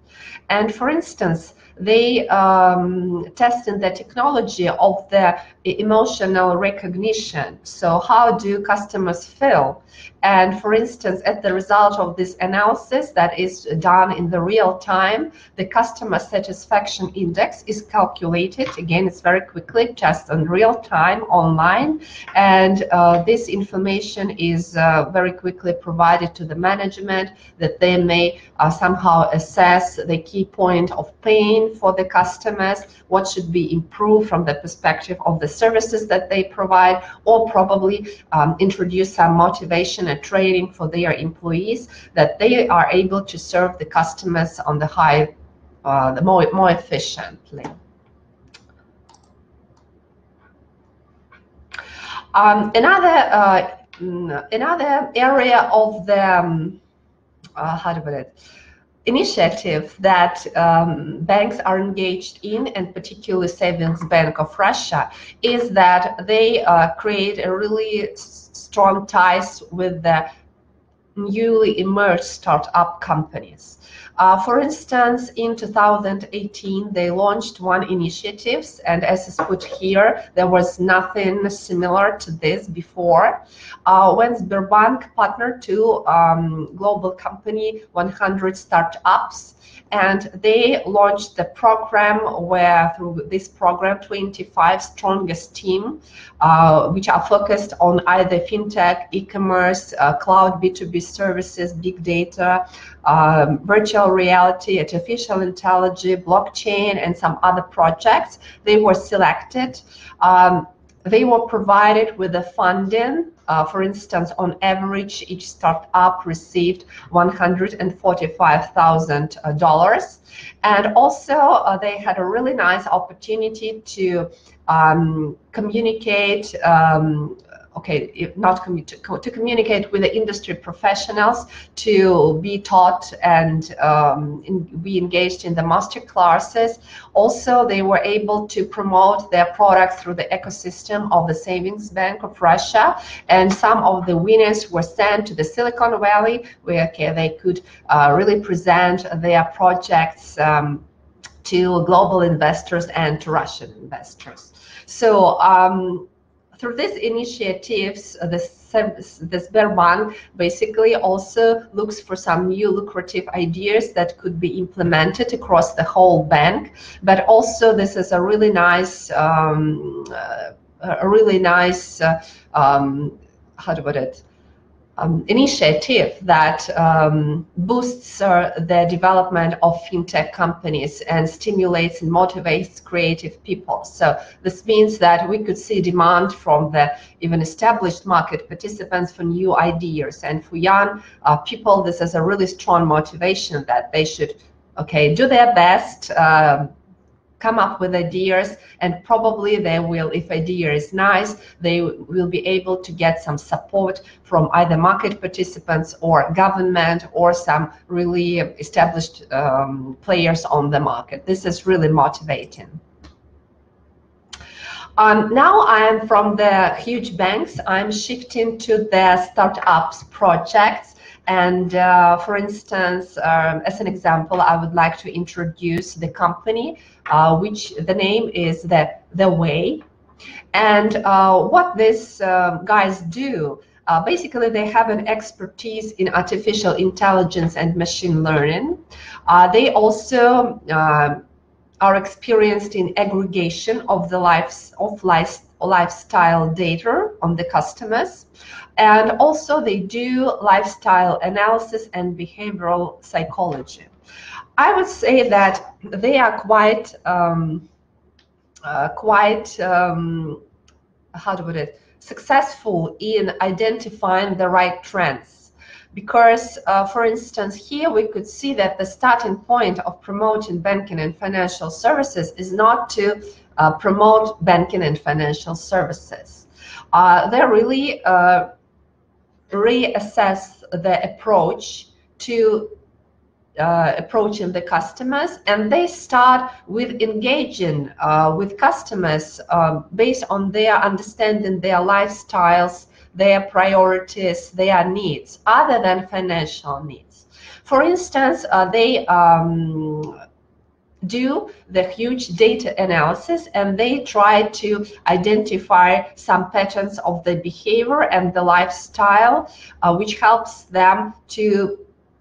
And for instance, they um, tested the technology of the emotional recognition. So how do customers feel? And for instance, at the result of this analysis that is done in the real time, the customer satisfaction index is calculated. Again, it's very quickly, just in real time online. And uh, this information is uh, very quickly provided to the management that they may uh, somehow assess the key point of pain for the customers, what should be improved from the perspective of the services that they provide, or probably um, introduce some motivation and training for their employees that they are able to serve the customers on the high, uh, the more, more efficiently. Um, another uh, another area of the um, uh, how to put it initiative that um, banks are engaged in, and particularly Savings Bank of Russia, is that they uh, create a really strong ties with the newly emerged startup companies. Uh, for instance, in 2018, they launched one initiatives, and as is put here, there was nothing similar to this before. Uh, when Sberbank partnered to um, global company 100 Startups, and they launched the program where through this program 25 strongest team uh, which are focused on either fintech e-commerce uh, cloud b2b services big data um, virtual reality artificial intelligence blockchain and some other projects. They were selected. Um, they were provided with the funding uh, for instance, on average, each startup received $145,000. And also, uh, they had a really nice opportunity to um, communicate um, okay, not commu to, communicate with the industry professionals, to be taught and um, in, be engaged in the master classes. Also, they were able to promote their products through the ecosystem of the Savings Bank of Russia, and some of the winners were sent to the Silicon Valley, where okay, they could uh, really present their projects um, to global investors and to Russian investors. So um, through these initiatives, the the Sberbank basically also looks for some new lucrative ideas that could be implemented across the whole bank. But also, this is a really nice, um, uh, a really nice, uh, um, how to put it, um, initiative that um, boosts uh, the development of fintech companies and stimulates and motivates creative people. So this means that we could see demand from the even established market participants for new ideas. And for young uh, people, this is a really strong motivation that they should, okay, do their best, um, come up with ideas and probably they will if idea is nice they will be able to get some support from either market participants or government or some really established um, players on the market. This is really motivating. Um, now I'm from the huge banks. I'm shifting to the startups projects. And uh, for instance, um, as an example, I would like to introduce the company, uh, which the name is the the Way. And uh, what these uh, guys do, uh, basically, they have an expertise in artificial intelligence and machine learning. Uh, they also are experienced in aggregation of the lives of life, lifestyle data on the customers. And also they do lifestyle analysis and behavioral psychology. I would say that they are quite, um, uh, quite, um, how to put it, successful in identifying the right trends. Because, uh, for instance, here we could see that the starting point of promoting banking and financial services is not to uh, promote banking and financial services. Uh, they're really uh, reassess the approach to uh, approaching the customers and they start with engaging uh, with customers uh, based on their understanding their lifestyles their priorities their needs other than financial needs. For instance uh, they um, do the huge data analysis and they try to identify some patterns of the behavior and the lifestyle uh, which helps them to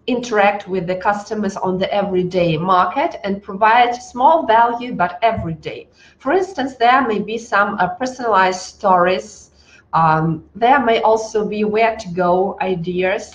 interact with the customers on the everyday market and provide small value but every day. For instance, there may be some uh, personalized stories. Um, there may also be where to go ideas,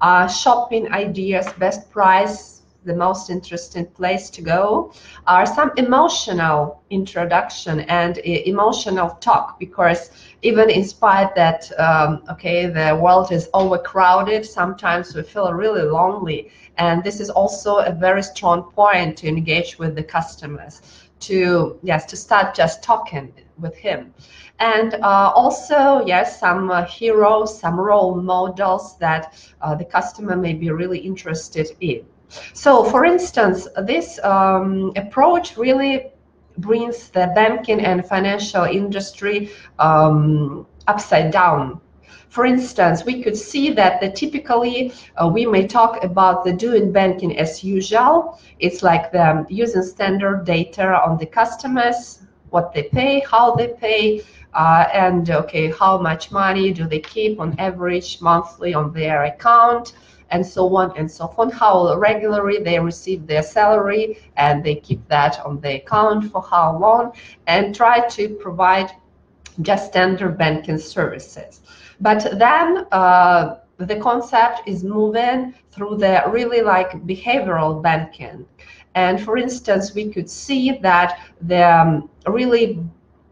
uh, shopping ideas, best price the most interesting place to go are some emotional introduction and emotional talk because even in spite that um, okay the world is overcrowded sometimes we feel really lonely. And this is also a very strong point to engage with the customers to yes to start just talking with him. And uh, also yes some uh, heroes some role models that uh, the customer may be really interested in so, for instance, this um, approach really brings the banking and financial industry um, upside down. For instance, we could see that the typically uh, we may talk about the doing banking as usual. It's like the using standard data on the customers, what they pay, how they pay, uh, and okay, how much money do they keep on average monthly on their account and so on and so on, how regularly they receive their salary and they keep that on the account for how long, and try to provide just standard banking services. But then uh, the concept is moving through the really like behavioral banking. And for instance, we could see that the um, really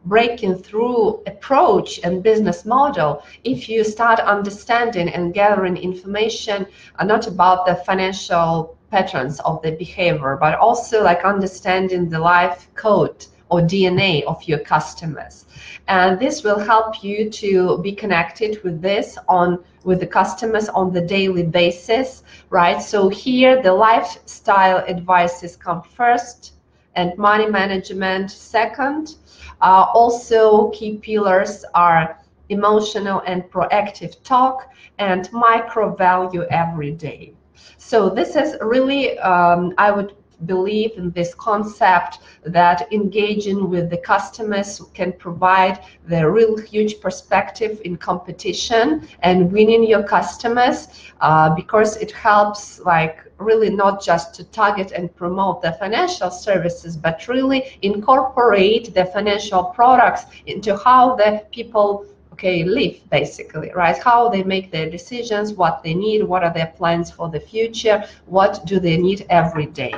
breaking through approach and business model if you start understanding and gathering information uh, not about the financial patterns of the behavior but also like understanding the life code or DNA of your customers. And this will help you to be connected with this on with the customers on the daily basis right? So here the lifestyle advices come first and money management second uh, also, key pillars are emotional and proactive talk and micro value every day. So this is really, um, I would believe in this concept that engaging with the customers can provide the real huge perspective in competition and winning your customers uh, because it helps like really not just to target and promote the financial services but really incorporate the financial products into how the people okay live basically right? How they make their decisions what they need what are their plans for the future what do they need every day.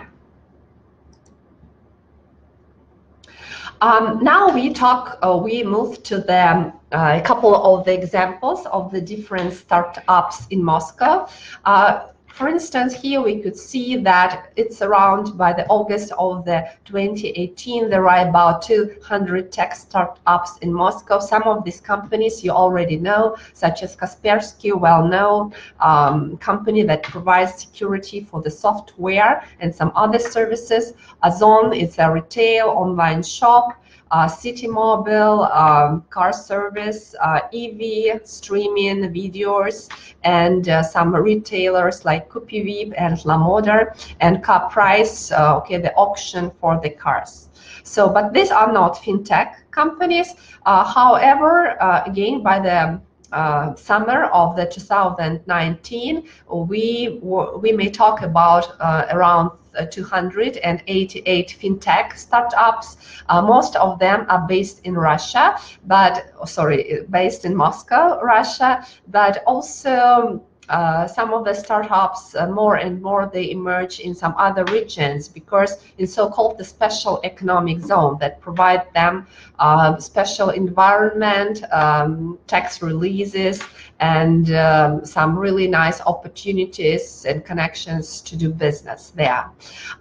Um, now we talk uh, we move to the uh, a couple of the examples of the different startups in moscow. Uh, for instance, here we could see that it's around by the August of the 2018, there are about 200 tech startups in Moscow. Some of these companies you already know, such as Kaspersky, well-known um, company that provides security for the software and some other services. Ozon is a retail online shop uh, Citymobil, um, car service, uh, ivi, streaming videos, and uh, some retailers like Kupivip and Lamoda, and Car Price, uh, okay, the auction for the cars. So, but these are not fintech companies. Uh, however, uh, again, by the uh, summer of the 2019, we we may talk about uh, around 288 fintech startups. Uh, most of them are based in Russia, but sorry, based in Moscow, Russia, but also uh, some of the startups uh, more and more they emerge in some other regions because in so-called the special economic zone that provide them uh, special environment, um, tax releases, and um, some really nice opportunities and connections to do business there.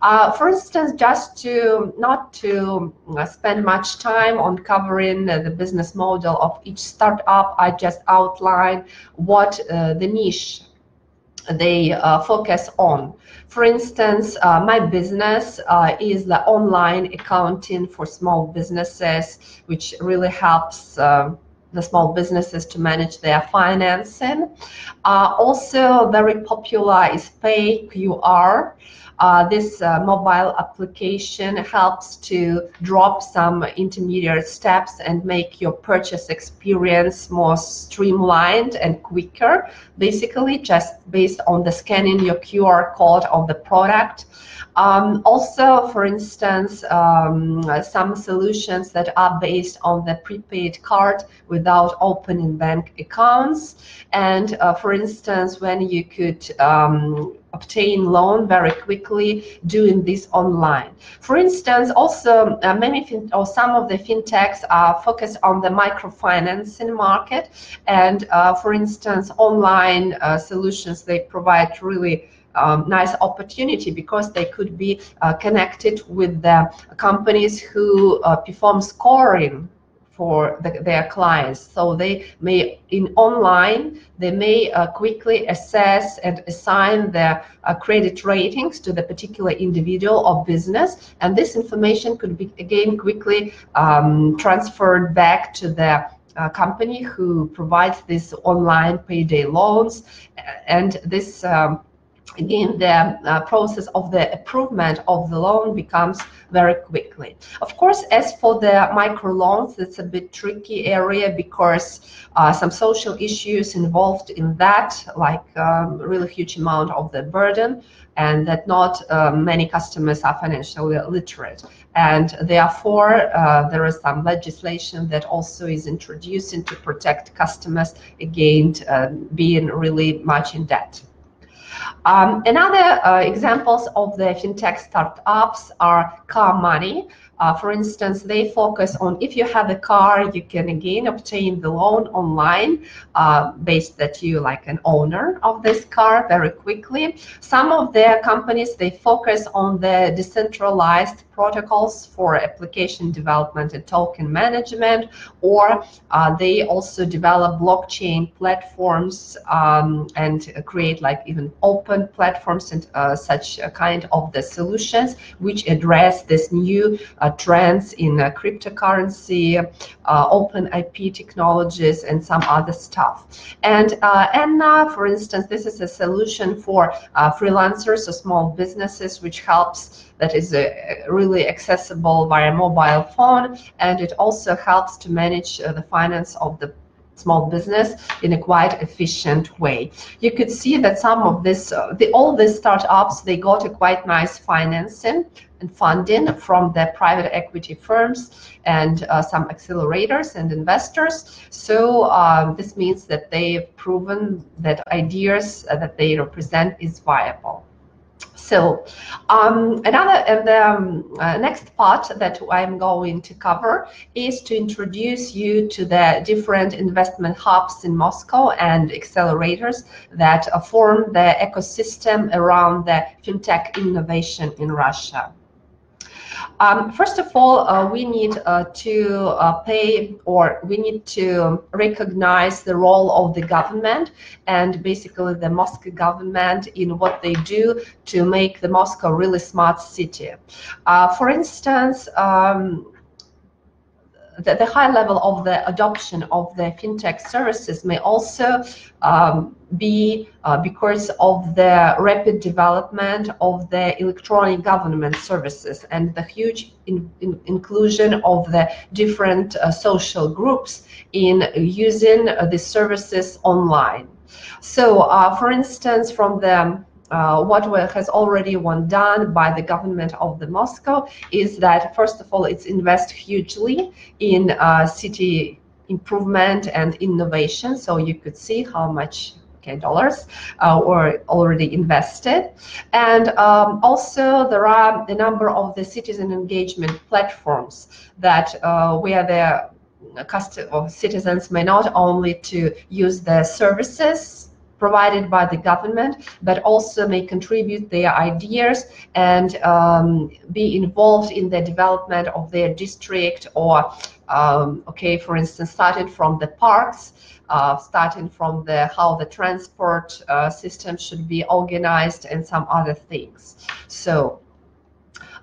Uh, for instance, just to not to uh, spend much time on covering the business model of each startup, I just outline what the niche they uh, focus on. For instance, uh, my business uh, is the online accounting for small businesses, which really helps um, the small businesses to manage their financing. Uh, also, very popular is Pay QR. Uh, this uh, mobile application helps to drop some intermediate steps and make your purchase experience more streamlined and quicker, basically just based on the scanning your QR code of the product. Um, also, for instance, um, some solutions that are based on the prepaid card without opening bank accounts. And uh, for instance, when you could um, obtain loan very quickly doing this online. For instance, also uh, many or some of the fintechs are focused on the microfinancing market. And uh, for instance, online uh, solutions, they provide really um, nice opportunity because they could be uh, connected with the companies who uh, perform scoring for the, their clients. So they may, in online, they may uh, quickly assess and assign their uh, credit ratings to the particular individual or business. And this information could be, again, quickly um, transferred back to the uh, company who provides these online payday loans. And this um, again, the uh, process of the approval of the loan becomes very quickly. Of course, as for the micro loans, it's a bit tricky area because uh, some social issues involved in that, like um, really huge amount of the burden, and that not uh, many customers are financially literate. And therefore, uh, there is some legislation that also is introducing to protect customers against uh, being really much in debt. Um, another uh, examples of the fintech startups are Car Money. Uh, for instance, they focus on if you have a car, you can again obtain the loan online uh, based that you like an owner of this car very quickly. Some of their companies, they focus on the decentralized protocols for application development and token management, or uh, they also develop blockchain platforms um, and create like even open platforms and uh, such kind of the solutions which address this new uh, trends in uh, cryptocurrency, uh, open IP technologies, and some other stuff. And Anna, for instance, this is a solution for freelancers or small businesses, which helps that is uh, really accessible via mobile phone and it also helps to manage uh, the finance of the small business in a quite efficient way. You could see that some of this, uh, the, all these startups, they got a quite nice financing and funding from the private equity firms and uh, some accelerators and investors. So um, this means that they've proven that ideas uh, that they represent is viable. So um, another and the um, uh, next part that I'm going to cover is to introduce you to the different investment hubs in Moscow and accelerators that uh, form the ecosystem around the fintech innovation in Russia. Um, first of all, uh, we need uh, to uh, pay or we need to recognize the role of the government and basically the Moscow government in what they do to make the Moscow really smart city. Uh, for instance, um, the, the, high level of the adoption of the fintech services may also um, be uh, because of the rapid development of the electronic government services and the huge in, in inclusion of the different uh, social groups in using uh, the services online. So, uh, for instance, from the uh, what has already been done by the government of the Moscow is that first of all it's invest hugely in uh, city improvement and innovation. So you could see how much dollars uh, were already invested. And um, also there are a number of the citizen engagement platforms that uh, where the citizens may not only to use the services provided by the government, but also may contribute their ideas and um, be involved in the development of their district or, um, okay, for instance, starting from the parks, uh, starting from the how the transport uh, system should be organized and some other things. So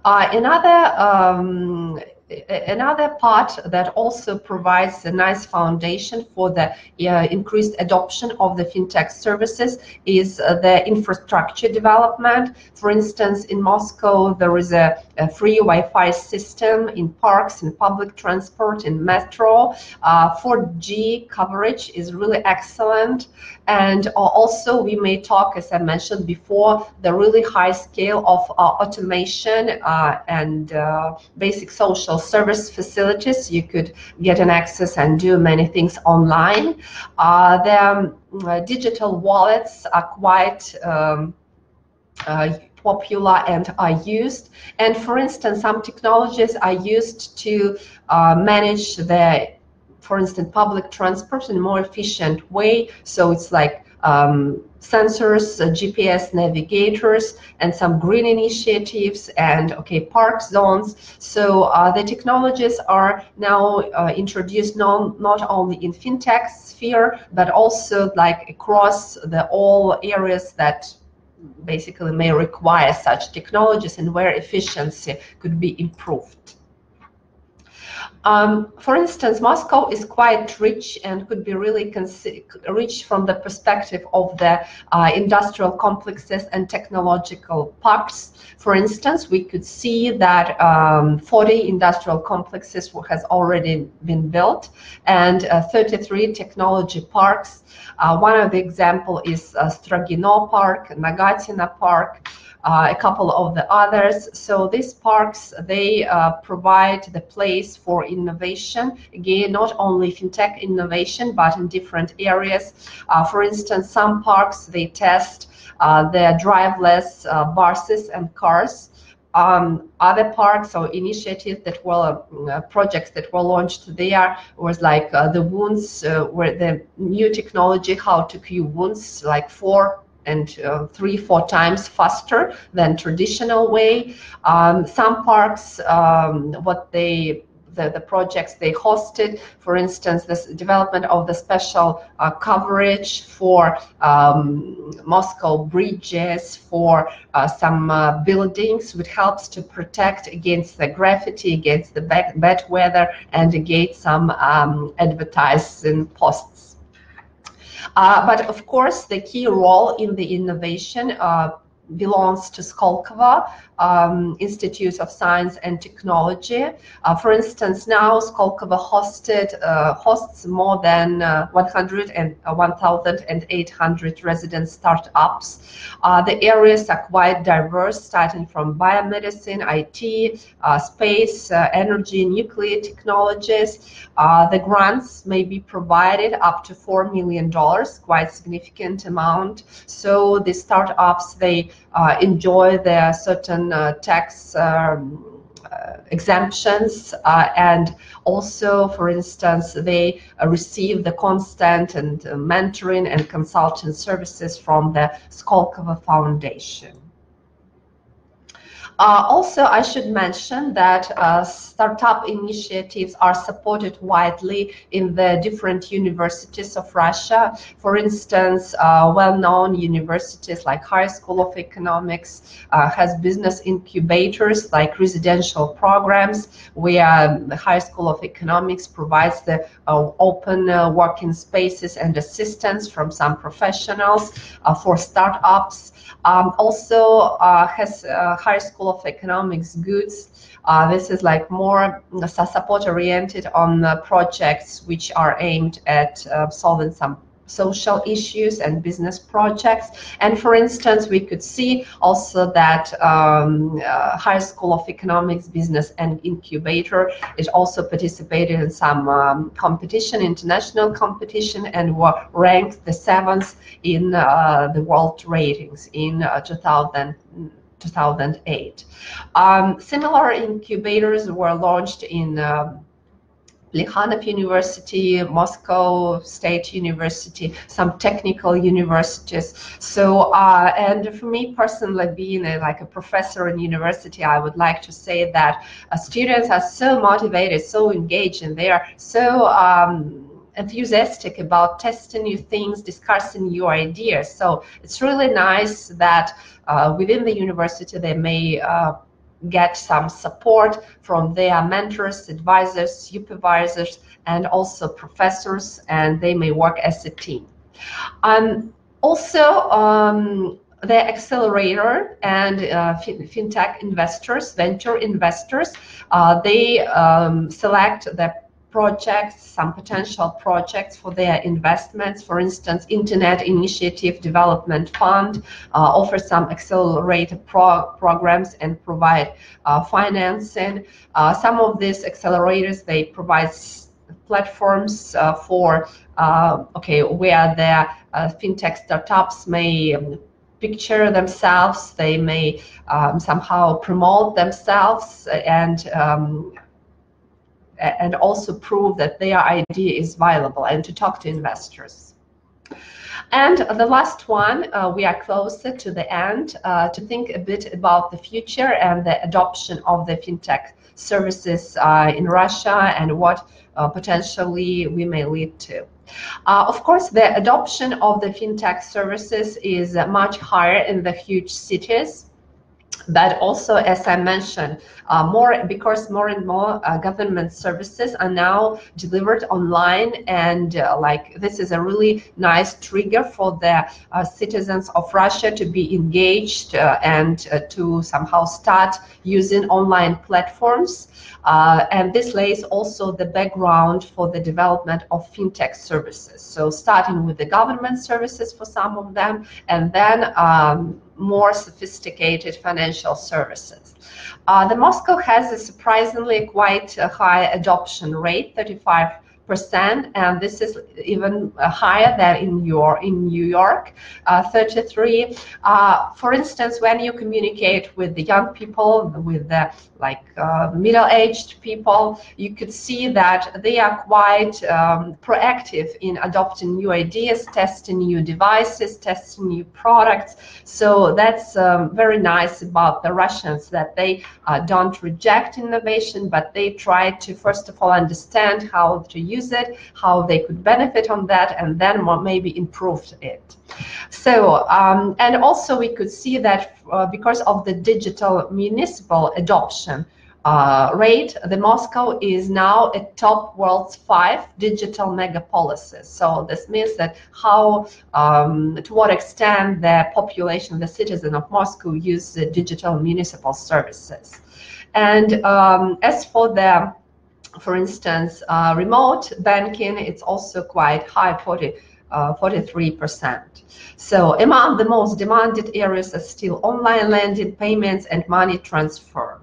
uh, another um, another part that also provides a nice foundation for the uh, increased adoption of the fintech services is uh, the infrastructure development. For instance, in Moscow, there is a, a free Wi-Fi system in parks, in public transport, in metro. Uh, 4G coverage is really excellent. And uh, also we may talk, as I mentioned before, the really high scale of uh, automation uh, and basic social service facilities. You could get an access and do many things online. The um, digital wallets are quite um, popular and are used. And for instance, some technologies are used to uh, manage the, for instance, public transport in a more efficient way. So it's like um, sensors, uh, GPS navigators, and some green initiatives and okay park zones. So uh, the technologies are now uh, introduced non, not only in fintech sphere but also like across the all areas that basically may require such technologies and where efficiency could be improved. Um, for instance, Moscow is quite rich and could be really rich from the perspective of the uh, industrial complexes and technological parks. For instance, we could see that um, 40 industrial complexes has already been built and uh, 33 technology parks. Uh, one of the example is uh, Strogino Park, Nagatino Park, a couple of the others. So these parks, they uh, provide the place for innovation. Again, not only fintech innovation, but in different areas. Uh, for instance, some parks, they test uh, the driveless uh, buses and cars. Um, other parks or initiatives that were uh, projects that were launched there was like uh, the wounds uh, where the new technology how to cure wounds like four and uh, three, four times faster than traditional way. Um, some parks, um, what they the, the projects they hosted, for instance, this development of the special uh, coverage for um, Moscow bridges, for uh, some uh, buildings, which helps to protect against the graffiti, against the bad, bad weather, and against some um, advertising posts uh, but of course, the key role in the innovation uh, belongs to Skolkovo um, Institute of Science and Technology. Uh, for instance, now Skolkovo hosted uh, hosts more than uh, 100 and uh, 1,800 resident startups. Uh, the areas are quite diverse, starting from biomedicine, IT, uh, space, energy, nuclear technologies. the grants may be provided up to $4 million, quite significant amount. So the startups, they enjoy their certain uh, tax um, uh, exemptions uh, and also for instance they uh, receive the constant and uh, mentoring and consulting services from the Skolkovo Foundation. Uh, also, I should mention that uh, startup initiatives are supported widely in the different universities of Russia. For instance, uh, well-known universities like High School of Economics uh, has business incubators like residential programs where the High School of Economics provides the uh, open uh, working spaces and assistance from some professionals for startups. Um, also has High School of Economics goods uh, this is like more support oriented on projects which are aimed at uh, solving some social issues and business projects. And for instance, we could see also that um, uh, High School of Economics, Business and Incubator is also participated in some um, competition, international competition, and were ranked the seventh in uh, the world ratings in uh, 2000. 2008. Um, similar incubators were launched in uh, University, Moscow State University, some technical universities. So, uh, and for me personally, being a, like a professor in university, I would like to say that uh, students are so motivated, so engaged, and they are so um, enthusiastic about testing new things, discussing new ideas. So it's really nice that uh, within the university they may uh, get some support from their mentors, advisors, supervisors, and also professors, and they may work as a team. Um, also, um, the accelerator and uh, fintech investors, venture investors, uh, they um, select the projects, some potential projects for their investments. For instance, Internet Initiative Development Fund uh, offers some accelerated pro programs and provide uh, financing. Uh, some of these accelerators, they provide platforms uh, for, uh, okay, where the uh, fintech startups may um, picture themselves, they may um, somehow promote themselves and um, and also prove that their idea is viable and to talk to investors. And the last one, uh, we are closer to the end uh, to think a bit about the future and the adoption of the fintech services uh, in Russia and what uh, potentially we may lead to. Uh, of course, the adoption of the fintech services is much higher in the huge cities but also, as I mentioned, uh, more because more and more uh, government services are now delivered online, and uh, like this is a really nice trigger for the uh, citizens of Russia to be engaged uh, and uh, to somehow start using online platforms. and this lays also the background for the development of fintech services. So starting with the government services for some of them, and then um, more sophisticated financial services. Uh, the Moscow has a surprisingly quite a high adoption rate, 35 percent, and this is even uh, higher than in your in New York, uh, 33. Uh, for instance, when you communicate with the young people, with the like uh, middle-aged people, you could see that they are quite um, proactive in adopting new ideas, testing new devices, testing new products. So that's um, very nice about the Russians that they uh, don't reject innovation, but they try to first of all understand how to use it, how they could benefit on that, and then maybe improve it. So, um, and also we could see that uh, because of the digital municipal adoption, uh, rate, the Moscow is now a top world's five digital megapolises. So this means that how, um, to what extent the population, the citizen of Moscow use the digital municipal services. And um, as for the, for instance, uh, remote banking, it's also quite high, 40, uh, 43%. So among the most demanded areas are still online lending, payments, and money transfer.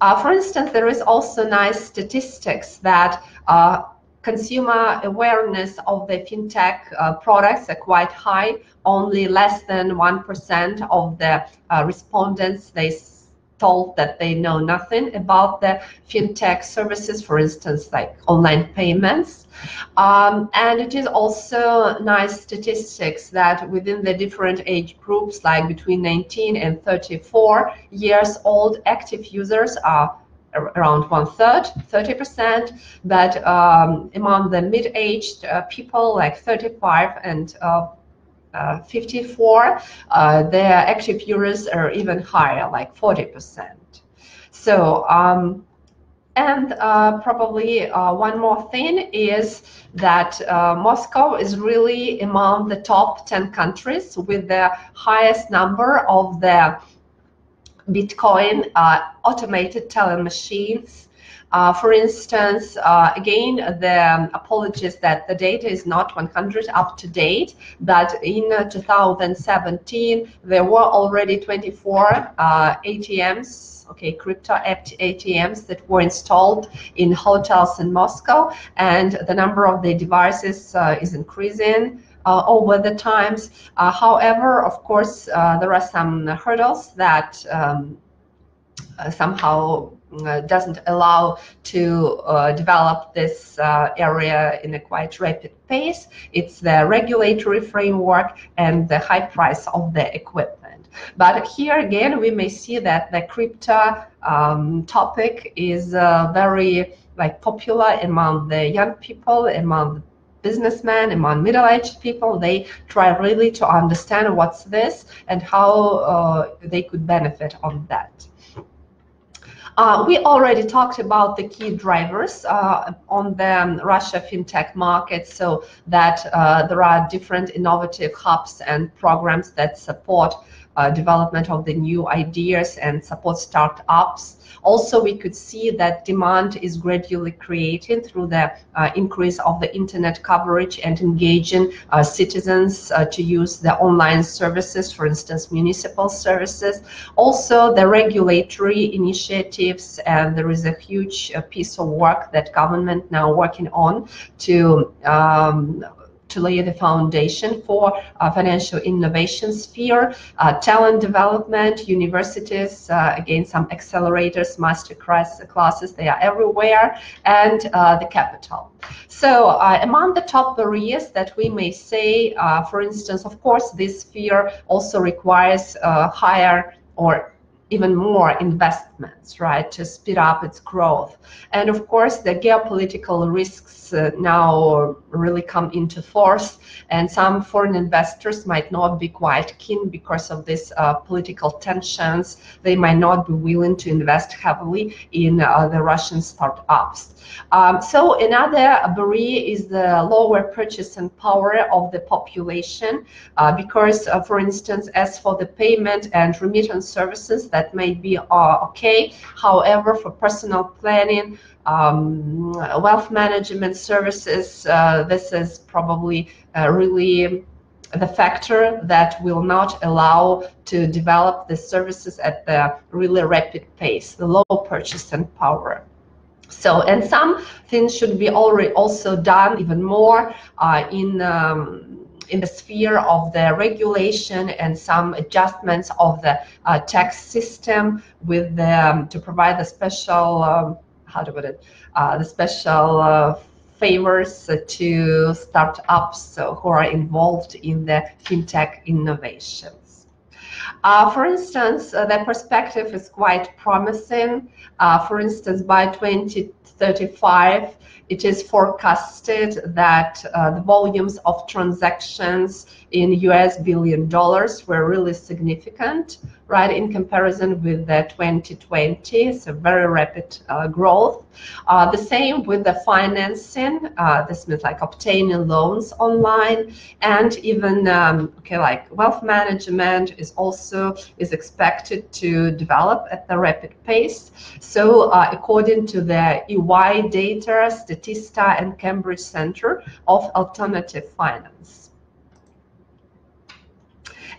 Uh, for instance, there is also nice statistics that uh, consumer awareness of the fintech uh, products are quite high. Only less than 1% of the uh, respondents, they told that they know nothing about the fintech services, for instance, like online payments. Um, and it is also nice statistics that within the different age groups, like between 19 and 34 years old, active users are around one third, 30%, but um, among the mid-aged uh, people, like 35 and uh, 54, uh, their active users are even higher, like 40%. So, um, and uh, probably uh, one more thing is that uh, Moscow is really among the top 10 countries with the highest number of the Bitcoin uh, automated teller machines uh, for instance, uh, again, the um, apologies that the data is not 100 up to date, but in uh, 2017, there were already 24 uh, ATMs okay, crypto ATMs that were installed in hotels in Moscow, and the number of the devices uh, is increasing. Uh, over the times. However, of course, there are some hurdles that um, somehow doesn't allow to uh, develop this uh, area in a quite rapid pace. It's the regulatory framework and the high price of the equipment. But here again, we may see that the crypto um, topic is uh, very like popular among the young people, among businessmen, among middle-aged people. They try really to understand what's this and how uh, they could benefit on that. Uh, we already talked about the key drivers uh, on the um, Russia fintech market, so that uh, there are different innovative hubs and programs that support uh, development of the new ideas and support startups. Also, we could see that demand is gradually created through the uh, increase of the internet coverage and engaging uh, citizens uh, to use the online services, for instance, municipal services. Also, the regulatory initiatives, and there is a huge uh, piece of work that government now working on to um, to lay the foundation for financial innovation sphere, uh, talent development, universities, uh, again, some accelerators, master classes, they are everywhere, and uh, the capital. So among the top barriers that we may say, for instance, of course, this sphere also requires higher or even more investments, right, to speed up its growth. And of course, the geopolitical risks uh, now really come into force, and some foreign investors might not be quite keen because of these uh, political tensions. They might not be willing to invest heavily in uh, the Russian startups. Um, so another barrier is the lower purchasing power of the population, uh, because, uh, for instance, as for the payment and remittance services, that may be uh, okay. However, for personal planning, um, wealth management services, uh, this is probably uh, really the factor that will not allow to develop the services at the really rapid pace, the low purchasing power. So, and some things should be already also done even more uh, in um, in the sphere of the regulation and some adjustments of the uh, tax system with the, um, to provide the special um, how to put it uh, the special uh, favors to startups who are involved in the fintech innovations. Uh, for instance, uh, the perspective is quite promising. Uh, for instance, by 2035, it is forecasted that uh, the volumes of transactions in US billion dollars were really significant, right, in comparison with the 2020, so very rapid uh, growth. Uh, the same with the financing, uh, this means like obtaining loans online and even, um, okay, like wealth management is also, is expected to develop at the rapid pace. So uh, according to the EY data, Statista and Cambridge Center of Alternative Finance.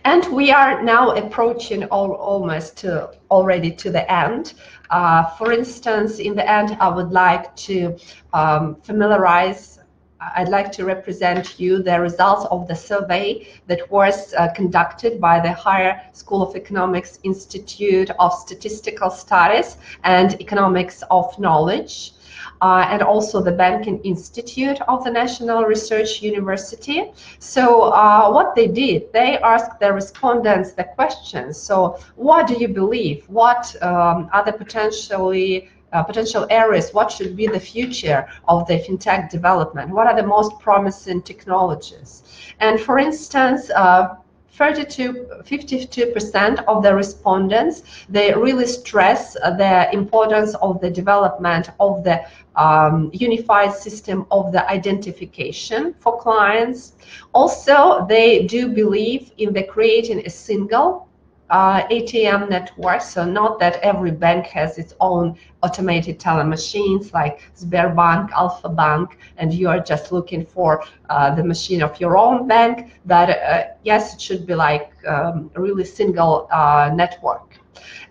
And we are now approaching all, almost to, already to the end. Uh, for instance, in the end, I would like to um, familiarize I'd like to represent you the results of the survey that was uh, conducted by the Higher School of Economics Institute of Statistical Studies and Economics of Knowledge uh, and also the Banking Institute of the National Research University. So uh, what they did, they asked the respondents the questions. So what do you believe? What um, are the potentially uh, potential areas, what should be the future of the fintech development? What are the most promising technologies? And for instance, uh, 32, 52% of the respondents, they really stress the importance of the development of the um, unified system of the identification for clients. Also, they do believe in the creating a single uh, ATM network. So not that every bank has its own automated teller machines like Sberbank, Alfa Bank, and you are just looking for uh, the machine of your own bank. But uh, yes, it should be like um, really single uh, network.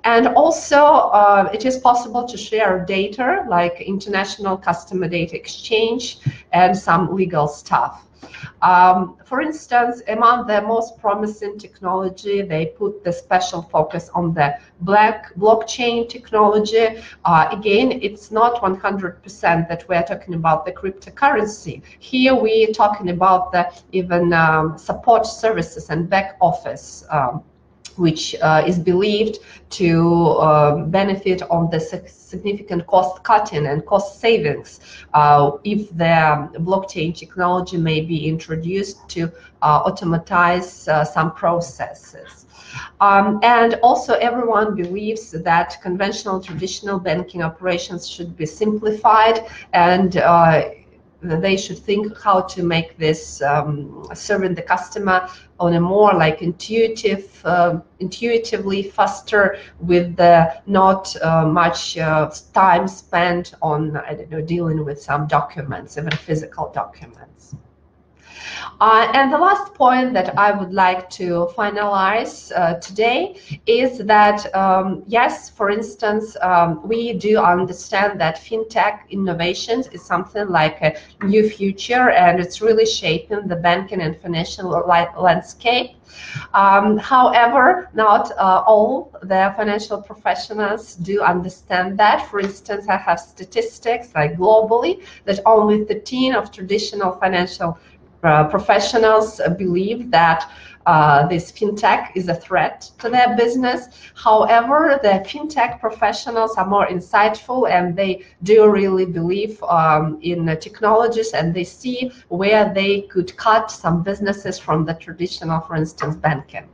And also, uh, it is possible to share data like international customer data exchange and some legal stuff. Um, for instance, among the most promising technology, they put the special focus on the black blockchain technology. Uh, again, it's not 100% that we're talking about the cryptocurrency. Here we're talking about the even um, support services and back office um, which uh, is believed to uh, benefit on the significant cost cutting and cost savings uh, if the blockchain technology may be introduced to uh, automatize uh, some processes. Um, and also everyone believes that conventional traditional banking operations should be simplified and uh, they should think how to make this um, serving the customer on a more like intuitive, uh, intuitively faster with the not uh, much uh, time spent on I don't know dealing with some documents, even physical documents. Uh, and the last point that I would like to finalize uh, today is that, um, yes, for instance, um, we do understand that fintech innovations is something like a new future and it's really shaping the banking and financial landscape. Um, however, not uh, all the financial professionals do understand that. For instance, I have statistics like globally that only 13 of traditional financial uh, professionals believe that uh, this fintech is a threat to their business. However, the fintech professionals are more insightful and they do really believe um, in technologies and they see where they could cut some businesses from the traditional, for instance, banking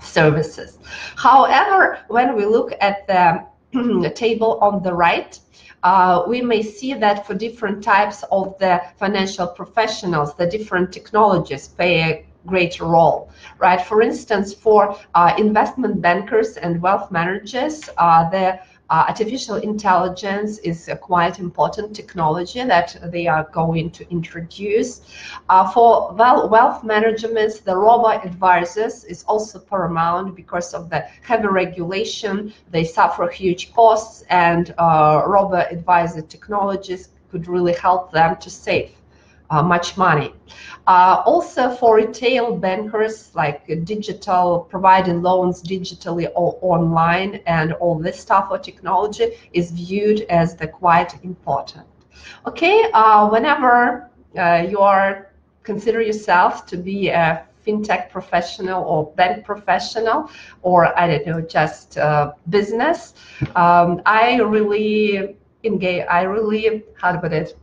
services. However, when we look at the table on the right, uh, we may see that for different types of the financial professionals, the different technologies play a greater role, right? For instance, for uh, investment bankers and wealth managers, uh, the uh, artificial intelligence is a quite important technology that they are going to introduce. Uh, for wealth management, the robo-advisors is also paramount because of the heavy regulation. They suffer huge costs and uh, robo-advisor technologies could really help them to save uh, much money. Uh, also for retail bankers, like digital, providing loans digitally or online and all this stuff or technology is viewed as the quite important. Okay, uh, whenever uh, you are consider yourself to be a fintech professional or bank professional or I don't know just uh, business. Um, I really engage. I really how about it.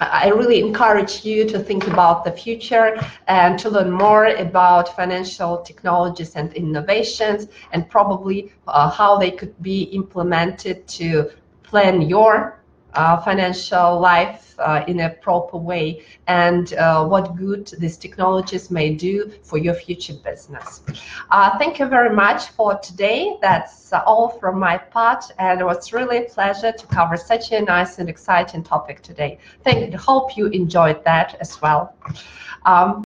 I really encourage you to think about the future and to learn more about financial technologies and innovations and probably uh, how they could be implemented to plan your uh, financial life uh, in a proper way and uh, what good these technologies may do for your future business. Uh, thank you very much for today. That's all from my part and it was really a pleasure to cover such a nice and exciting topic today. Thank you. Hope you enjoyed that as well. Um,